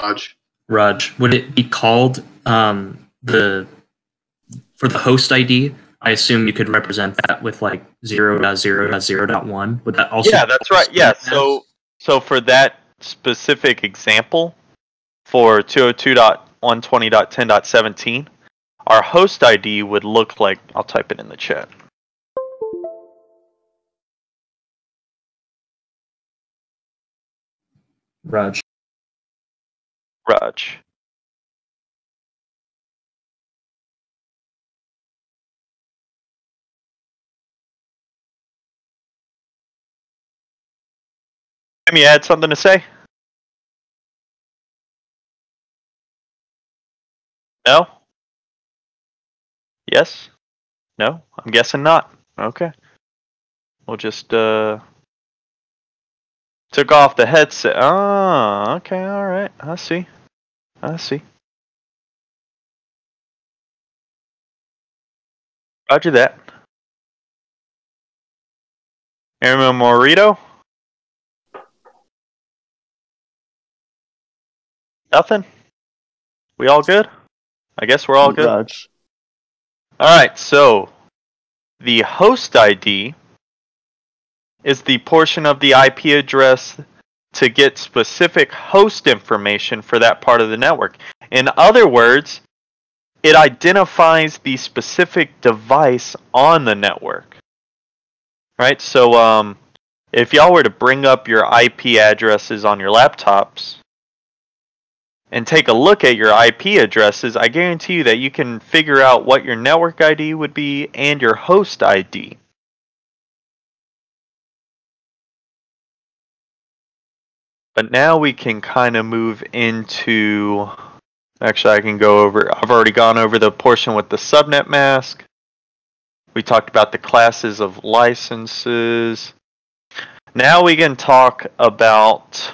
Raj, Raj, would it be called um, the for the host ID? I assume you could represent that with like 0.0.0.1. Would that also? yeah, that's right. Yeah, so so for that specific example, for 202.120.10.17, our host ID would look like I'll type it in the chat. Raj. Raj. Jimmy, you had something to say? No? Yes? No? I'm guessing not. Okay. We'll just, uh. Took off the headset. Oh, okay, alright. I see. I see. Roger that. Irma Morito? Nothing? We all good? I guess we're all good. Raj. Alright, so the host ID is the portion of the IP address to get specific host information for that part of the network. In other words, it identifies the specific device on the network. Right? So um if y'all were to bring up your IP addresses on your laptops, and take a look at your IP addresses, I guarantee you that you can figure out what your network ID would be and your host ID. But now we can kind of move into. Actually, I can go over. I've already gone over the portion with the subnet mask. We talked about the classes of licenses. Now we can talk about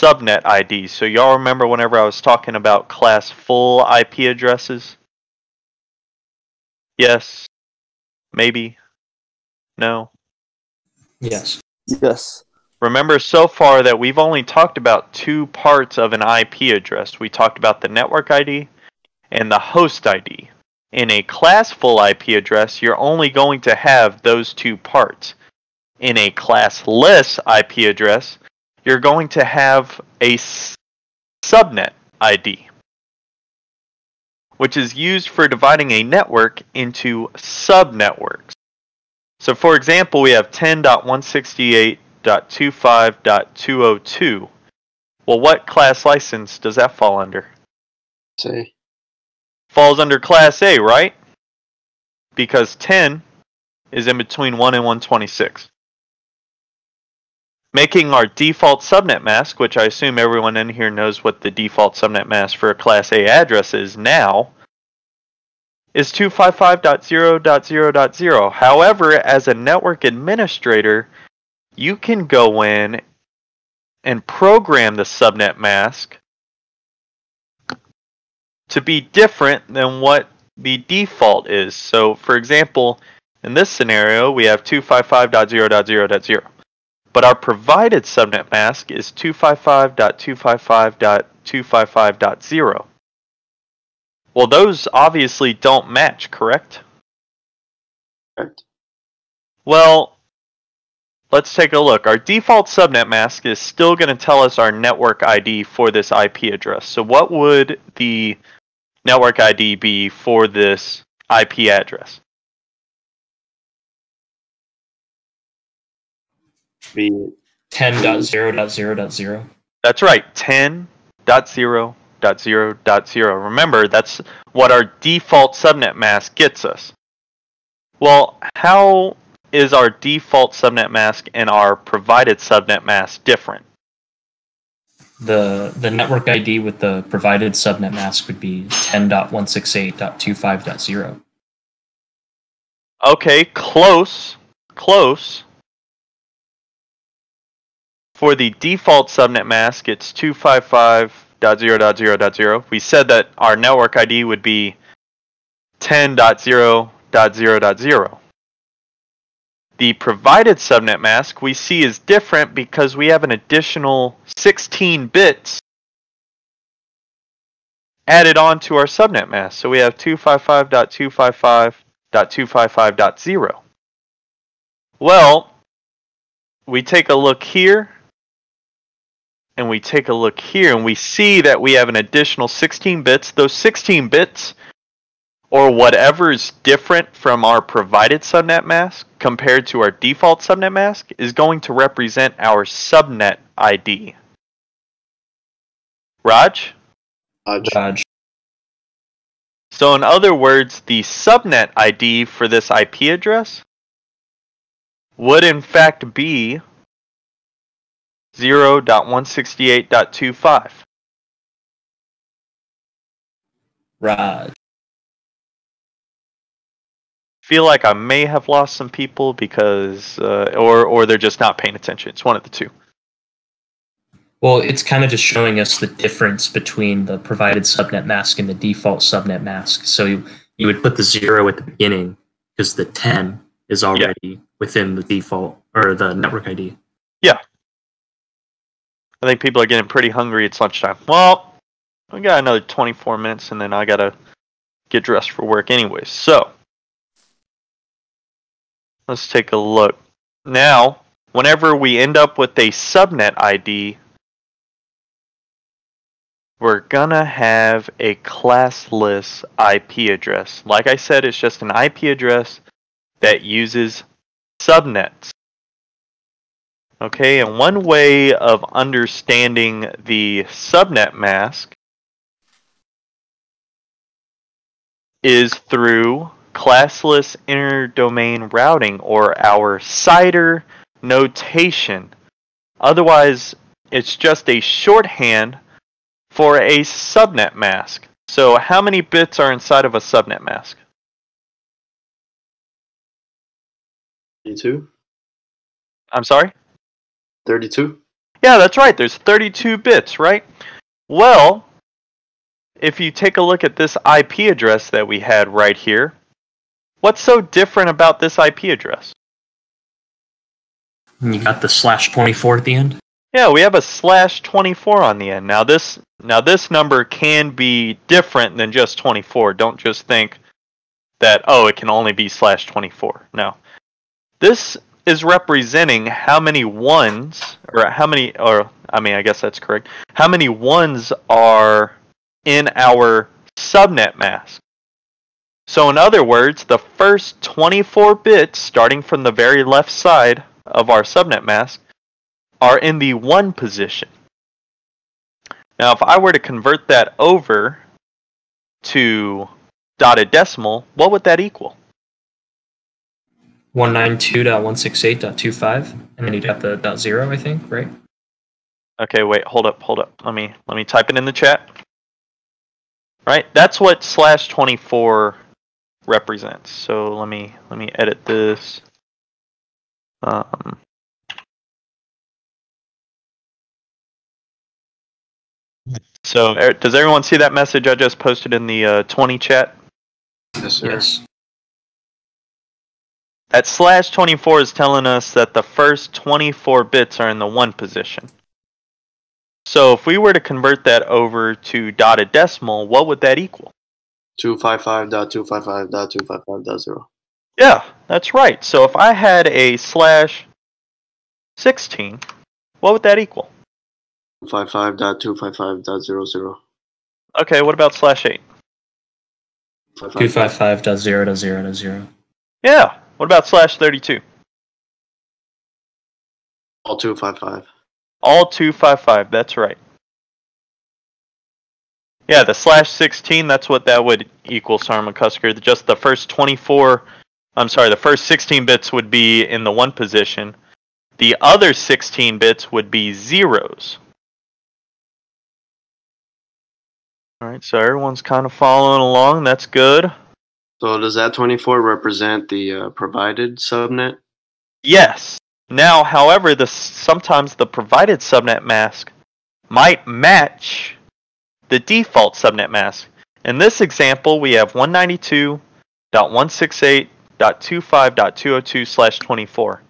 subnet IDs. So y'all remember whenever I was talking about classful IP addresses? Yes. Maybe. No. Yes. Yes. Remember so far that we've only talked about two parts of an IP address. We talked about the network ID and the host ID. In a class full IP address, you're only going to have those two parts. In a classless IP address, you're going to have a subnet ID, which is used for dividing a network into subnetworks. So, for example, we have 10.168.25.202. Well, what class license does that fall under? say falls under Class A, right? Because 10 is in between 1 and 126. Making our default subnet mask, which I assume everyone in here knows what the default subnet mask for a Class A address is now, is 255.0.0.0. However, as a network administrator, you can go in and program the subnet mask to be different than what the default is. So, for example, in this scenario, we have 255.0.0.0. But our provided subnet mask is 255.255.255.0. Well, those obviously don't match, correct? Correct. Well, let's take a look. Our default subnet mask is still going to tell us our network ID for this IP address. So, what would the network ID be for this IP address? Be 10.0.0.0. That's right, 10.0.0.0. Remember, that's what our default subnet mask gets us. Well, how is our default subnet mask and our provided subnet mask different? The the network ID with the provided subnet mask would be 10.168.25.0. Okay, close, close. For the default subnet mask, it's 255.0.0.0. We said that our network ID would be 10.0.0.0. The provided subnet mask we see is different because we have an additional 16 bits added on to our subnet mask. So we have 255.255.255.0. Well, we take a look here and we take a look here and we see that we have an additional 16 bits. Those 16 bits or whatever is different from our provided subnet mask compared to our default subnet mask is going to represent our subnet ID. Raj? Raj. So, in other words, the subnet ID for this IP address would in fact be 0.168.25. Raj. Feel like I may have lost some people because, uh, or or they're just not paying attention. It's one of the two. Well, it's kind of just showing us the difference between the provided subnet mask and the default subnet mask. So you, you would put the zero at the beginning because the 10 is already within the default or the network ID. Yeah. I think people are getting pretty hungry. It's lunchtime. Well, we got another 24 minutes and then I got to get dressed for work anyways. So, let's take a look. Now, whenever we end up with a subnet ID, we're gonna have a classless IP address. Like I said, it's just an IP address that uses subnets. Okay, and one way of understanding the subnet mask is through classless interdomain routing or our CIDR notation. Otherwise, it's just a shorthand for a subnet mask. So, how many bits are inside of a subnet mask? 32? I'm sorry? 32? Yeah, that's right. There's 32 bits, right? Well, if you take a look at this IP address that we had right here, what's so different about this IP address? You got the slash 24 at the end? Yeah, we have a slash 24 on the end. Now this now this number can be different than just 24. Don't just think that oh, it can only be slash 24. No. This is representing how many ones or how many or I mean, I guess that's correct. How many ones are in our subnet mask? So in other words, the first 24 bits starting from the very left side of our subnet mask are in the one position. Now, if I were to convert that over to dotted decimal, what would that equal? 192.168.25, and then you'd have the dot zero, I think, right? Okay, wait, hold up, hold up. Let me let me type it in the chat. Right, that's what slash twenty four represents. So let me let me edit this. Um, so er, does everyone see that message I just posted in the uh, twenty chat? Yes, sir. Yes. That slash 24 is telling us that the first 24 bits are in the one position. So if we were to convert that over to dotted decimal, what would that equal? 255.255.255.0. Yeah, that's right. So if I had a slash 16, what would that equal? 255.255.00. Okay, what about slash 8? 255.0.0.0. Yeah, what about slash 32? All 255. All 255, that's right. Yeah, the slash 16, that's what that would equal, Sergeant McCusker. Just the first 24, I'm sorry, the first 16 bits would be in the one position. The other 16 bits would be zeros. Alright, so everyone's kind of following along. That's good. So does that 24 represent the uh, provided subnet? Yes. Now, however, the sometimes the provided subnet mask might match the default subnet mask. In this example, we have 192.168.25.202 slash 24.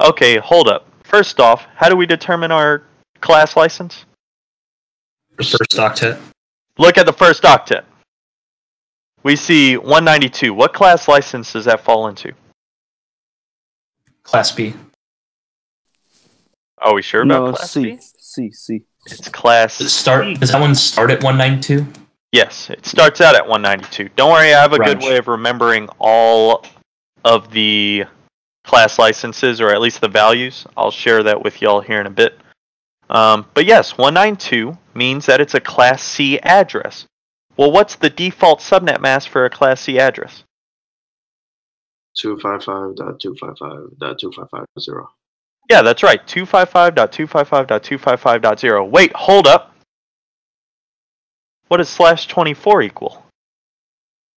Okay, hold up. First off, how do we determine our class license? The first octet. Look at the first octet. We see 192. What class license does that fall into? Class B. Are we sure about No, class C. B? C, C. It's class Does it start? Does that one start at 192? Yes, it starts out at 192. Don't worry, I have a good way of remembering all of the class licenses, or at least the values. I'll share that with y'all here in a bit. Um, but yes, 192 means that it's a Class C address. Well, what's the default subnet mask for a Class C address? 255.255.255.0. Yeah, that's right. 255.255.255.0. Wait, hold up. What does slash 24 equal?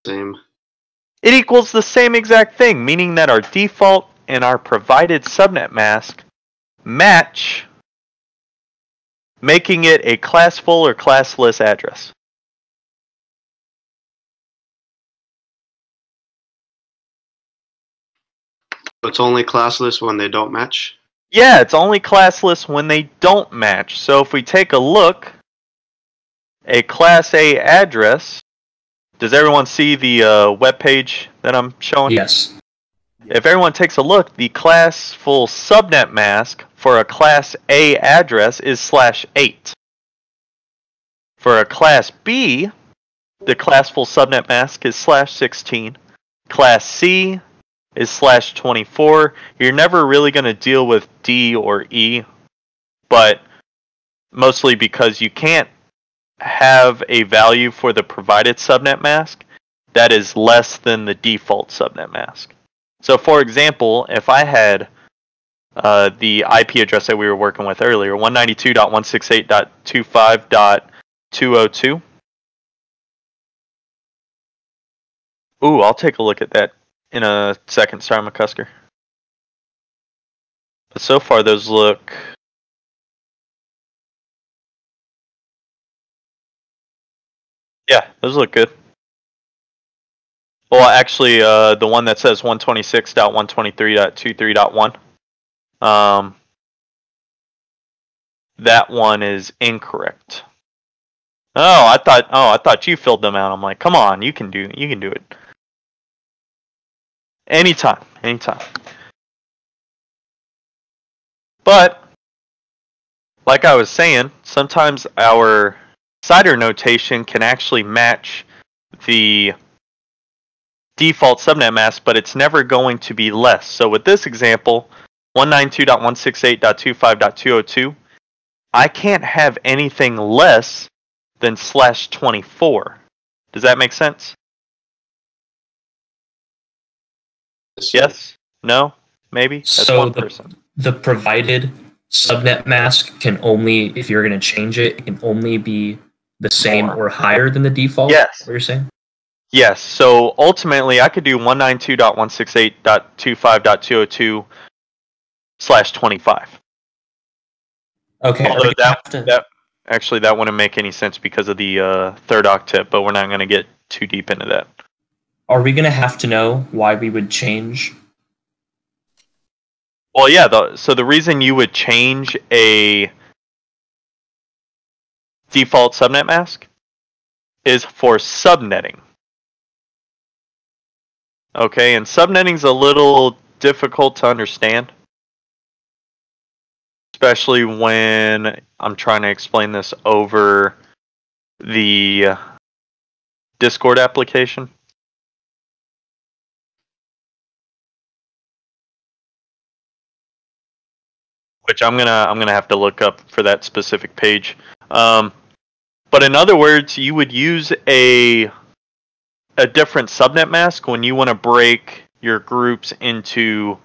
Same. It equals the same exact thing, meaning that our default and our provided subnet mask match, making it a classful or classless address. It's only classless when they don't match. Yeah, it's only classless when they don't match. So if we take a look, a Class A address, does everyone see the uh, web page that I'm showing? Yes. If everyone takes a look, the classful subnet mask for a Class A address is slash 8. For a Class B, the classful subnet mask is slash 16. Class C is slash 24. You're never really going to deal with D or E, but mostly because you can't have a value for the provided subnet mask that is less than the default subnet mask. So, for example, if I had uh, the IP address that we were working with earlier, 192.168.25.202. Ooh, I'll take a look at that in a second. Sorry, McCusker. But so far, those look. Yeah, those look good. Well, actually, uh, the one that says 126.123.23.1, um, that one is incorrect. Oh, I thought. Oh, I thought you filled them out. I'm like, come on, you can do. You can do it. Anytime, anytime. But, like I was saying, sometimes our CIDR notation can actually match the default subnet mask, but it's never going to be less. So with this example, 192.168.25.202, I can't have anything less than slash 24. Does that make sense? Yes? No? Maybe? That's So one the- person. The provided subnet mask can only, if you're going to change it, it can only be the same or higher than the default. Yes. What you're saying? Yes. So ultimately, I could do 192.168.25.202 slash 25. Okay. Although have to- that actually that wouldn't make any sense because of the uh, third octet, but we're not going to get too deep into that. Are we going to have to know why we would change? Well, yeah. The, so the reason you would change a default subnet mask is for subnetting. Okay, and subnetting's a little difficult to understand, especially when I'm trying to explain this over the Discord application. Which I'm gonna I'm gonna have to look up for that specific page. Um, but in other words, you would use a a different subnet mask when you want to break your groups into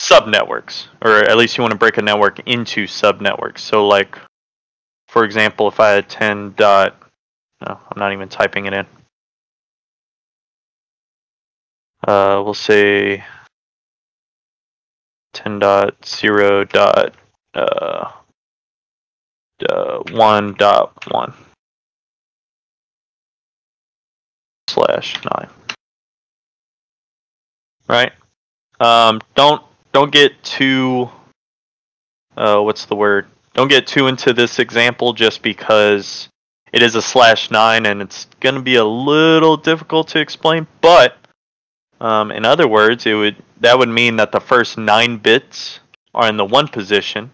subnetworks, or at least you want to break a network into subnetworks. So, like, for example, if I had 10 dot, no, I'm not even typing it in. Uh, we'll say 10 dot 0 dot uh, 1 dot 1 slash 9 right? Um, don't don't get too uh, what's the word? Don't get too into this example just because it is a slash 9 and it's going to be a little difficult to explain but um, in other words, it would that would mean that the first nine bits are in the one position,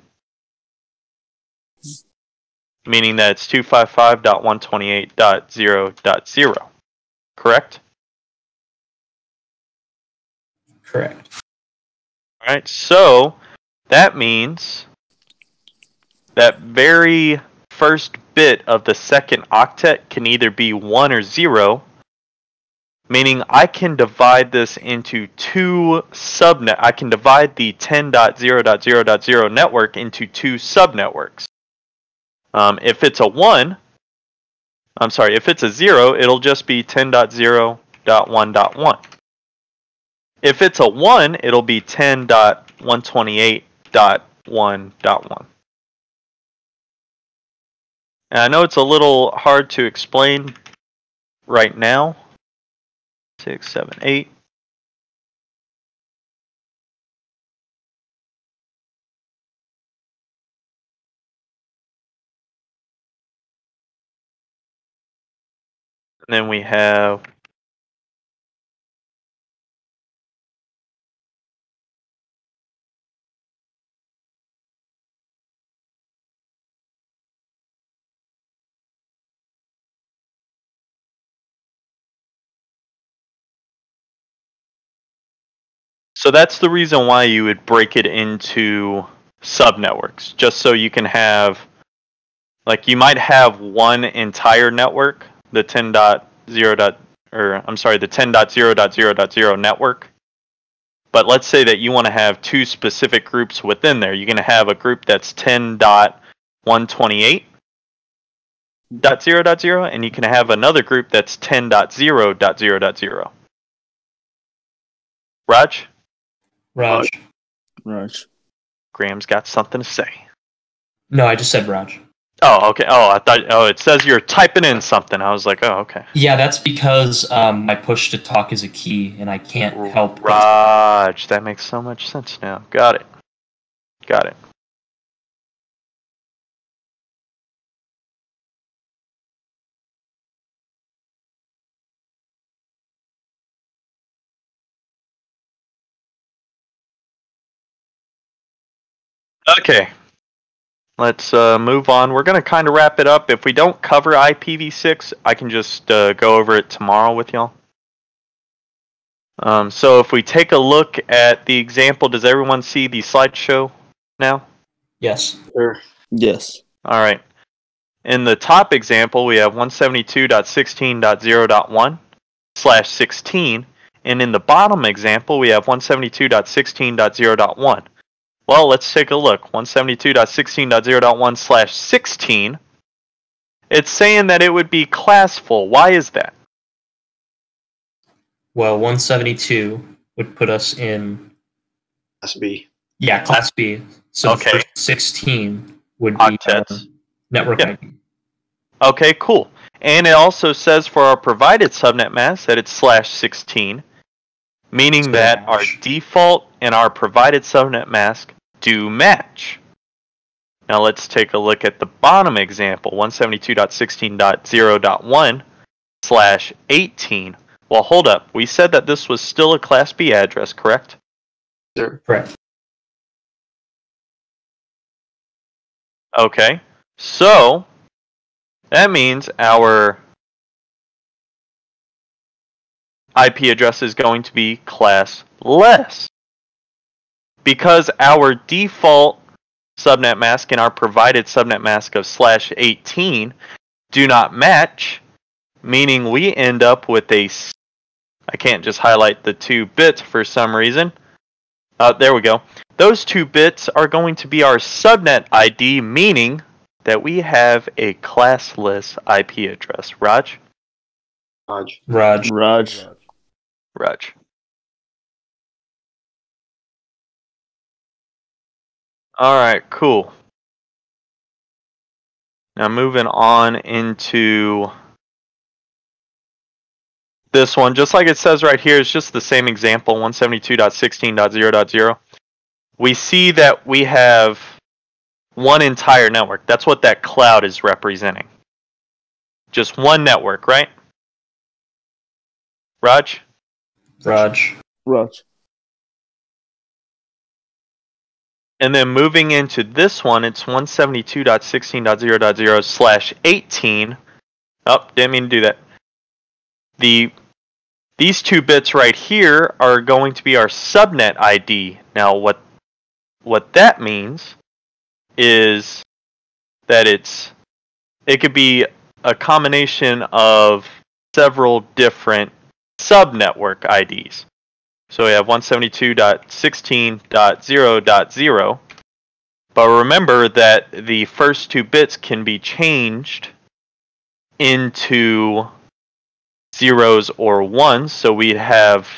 meaning that it's two five five dot one twenty eight dot zero dot zero. Correct. Correct. All right. So that means that very first bit of the second octet can either be one or zero meaning I can divide this into two subnet. I can divide the 10.0.0.0 network into two subnetworks. Um, if it's a 1, I'm sorry, if it's a 0, it'll just be 10.0.1.1. If it's a 1, it'll be 10.128.1.1. And I know it's a little hard to explain right now six, seven, eight. And then we have So that's the reason why you would break it into subnetworks, just so you can have, like, you might have one entire network, the 10.0 or I'm sorry, the 10.0.0.0 network. But let's say that you want to have two specific groups within there. You're going to have a group that's 10.128.0.0, and you can have another group that's 10.0.0.0. Raj? Raj. Raj. Graham's got something to say. No, I just said Raj. Oh, okay. Oh, I thought. Oh, it says you're typing in something. I was like, oh, okay. Yeah, that's because um, my push to talk is a key, and I can't help. Raj, that makes so much sense now. Got it. Got it. Okay. Let's uh, move on. We're going to kind of wrap it up. If we don't cover IPv6, I can just uh, go over it tomorrow with y'all. Um, so if we take a look at the example, does everyone see the slideshow now? Yes. Sure. Yes. All right. In the top example, we have 172.16.0.1 slash 16 And in the bottom example, we have 172.16.0.1. Well, let's take a look. 172.16.0.1 slash 16. It's saying that it would be classful. Why is that? Well, 172 would put us in Class B. yeah class B. So Okay. first 16 would be Octets. uh, network Yeah. ID. Okay, cool. And it also says for our provided subnet mask that it's slash 16, meaning So that our default and our provided subnet mask do match. Now let's take a look at the bottom example, 172.16.0.1 slash 18. Well, hold up. We said that this was still a Class B address, correct? Sir. Correct. Okay. So that means our IP address is going to be classless. Because our default subnet mask and our provided subnet mask of slash 18 do not match, meaning we end up with a. I can't just highlight the two bits for some reason. Uh, there we go. Those two bits are going to be our subnet ID, meaning that we have a classless IP address. Raj? Raj. Raj. Raj. Raj. Alright, cool. Now moving on into this one, just like it says right here, it's just the same example, 172.16.0.0. We see that we have one entire network. That's what that cloud is representing. Just one network, right? Raj? Raj. Raj. And then moving into this one, it's 172.16.0.0 slash 18. Oh, didn't mean to do that. The these two bits right here are going to be our subnet ID. Now, what what that means is that it's it could be a combination of several different subnetwork IDs. So we have 172.16.0.0. But remember that the first two bits can be changed into zeros or ones. So we have,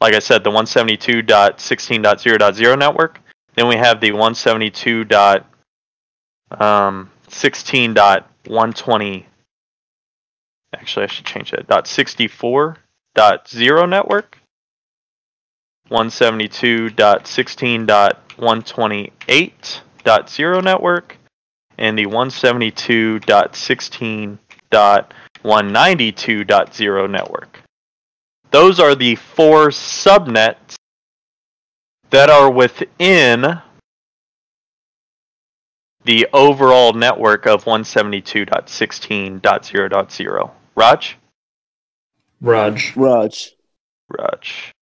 like I said, the 172.16.0.0 network. Then we have the 172.16.120. Um, Actually, I should change that. Dot 64.0 network. 172.16.128.0 network and the 172.16.192.0 network. Those are the four subnets that are within the overall network of 172.16.0.0. Raj? Raj. Raj. Raj.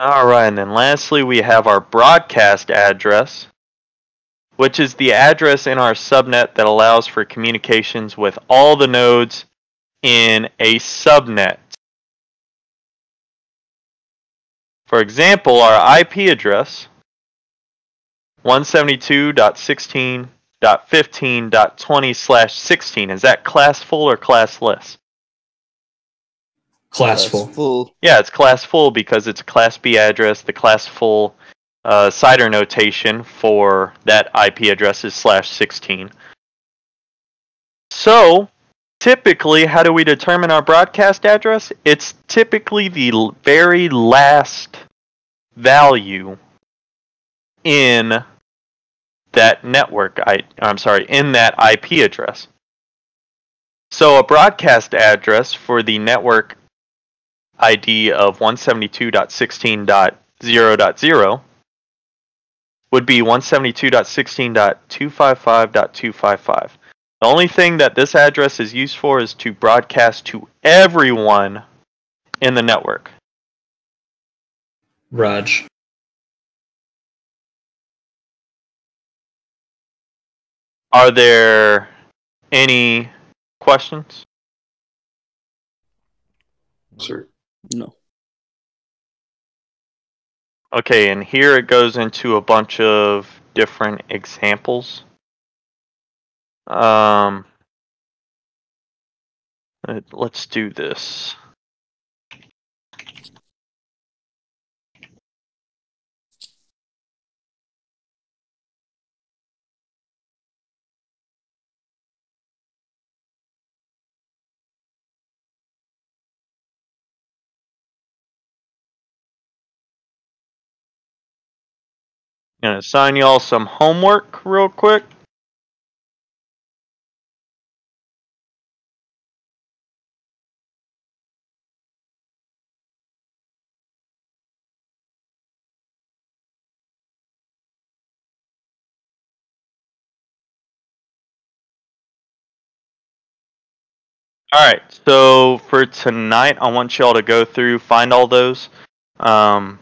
All right, and then lastly, we have our broadcast address, which is the address in our subnet that allows for communications with all the nodes in a subnet. For example, our IP address 172.16.15.20 slash 16 is that classful or classless? Class That's full. full. Yeah, it's classful because it's a class B address. The classful uh, CIDR notation for that IP address is slash 16. So, typically, how do we determine our broadcast address? It's typically the l- very last value in that network. I, I'm sorry, in that IP address. So, a broadcast address for the network ID of 172.16.0.0 would be 172.16.255.255. The only thing that this address is used for is to broadcast to everyone in the network. Raj. Are there any questions? sir. No. Okay, and here it goes into a bunch of different examples. Um, let's do this. Gonna assign y'all some homework real quick. All right, so for tonight, I want y'all to go through, find all those. Um,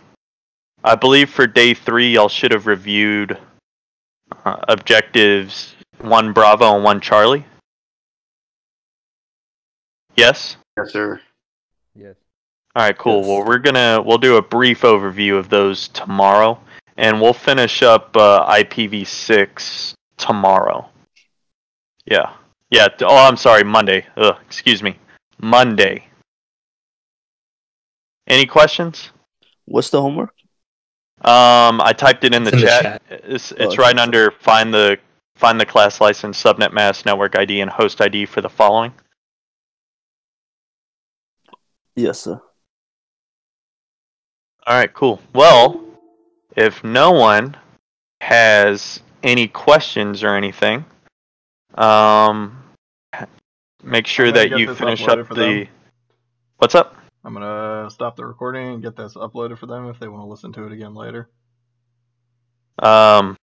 I believe for day three, y'all should have reviewed uh, objectives one Bravo and one Charlie. Yes. Yes, sir. Yes. All right, cool. Yes. Well, we're gonna we'll do a brief overview of those tomorrow, and we'll finish up uh, IPv6 tomorrow. Yeah, yeah. t- Oh, I'm sorry, Monday. Ugh, excuse me, Monday. Any questions? What's the homework? Um, I typed it in the It's in the chat. chat. It's Oh, it's okay. right under find the find the class license, subnet mask, network ID, and host ID for the following. Yes, sir. All right, cool. Well, if no one has any questions or anything, um, make sure that you finish uploaded up for the. them. What's up? I'm gonna stop the recording and get this uploaded for them if they want to listen to it again later. Um,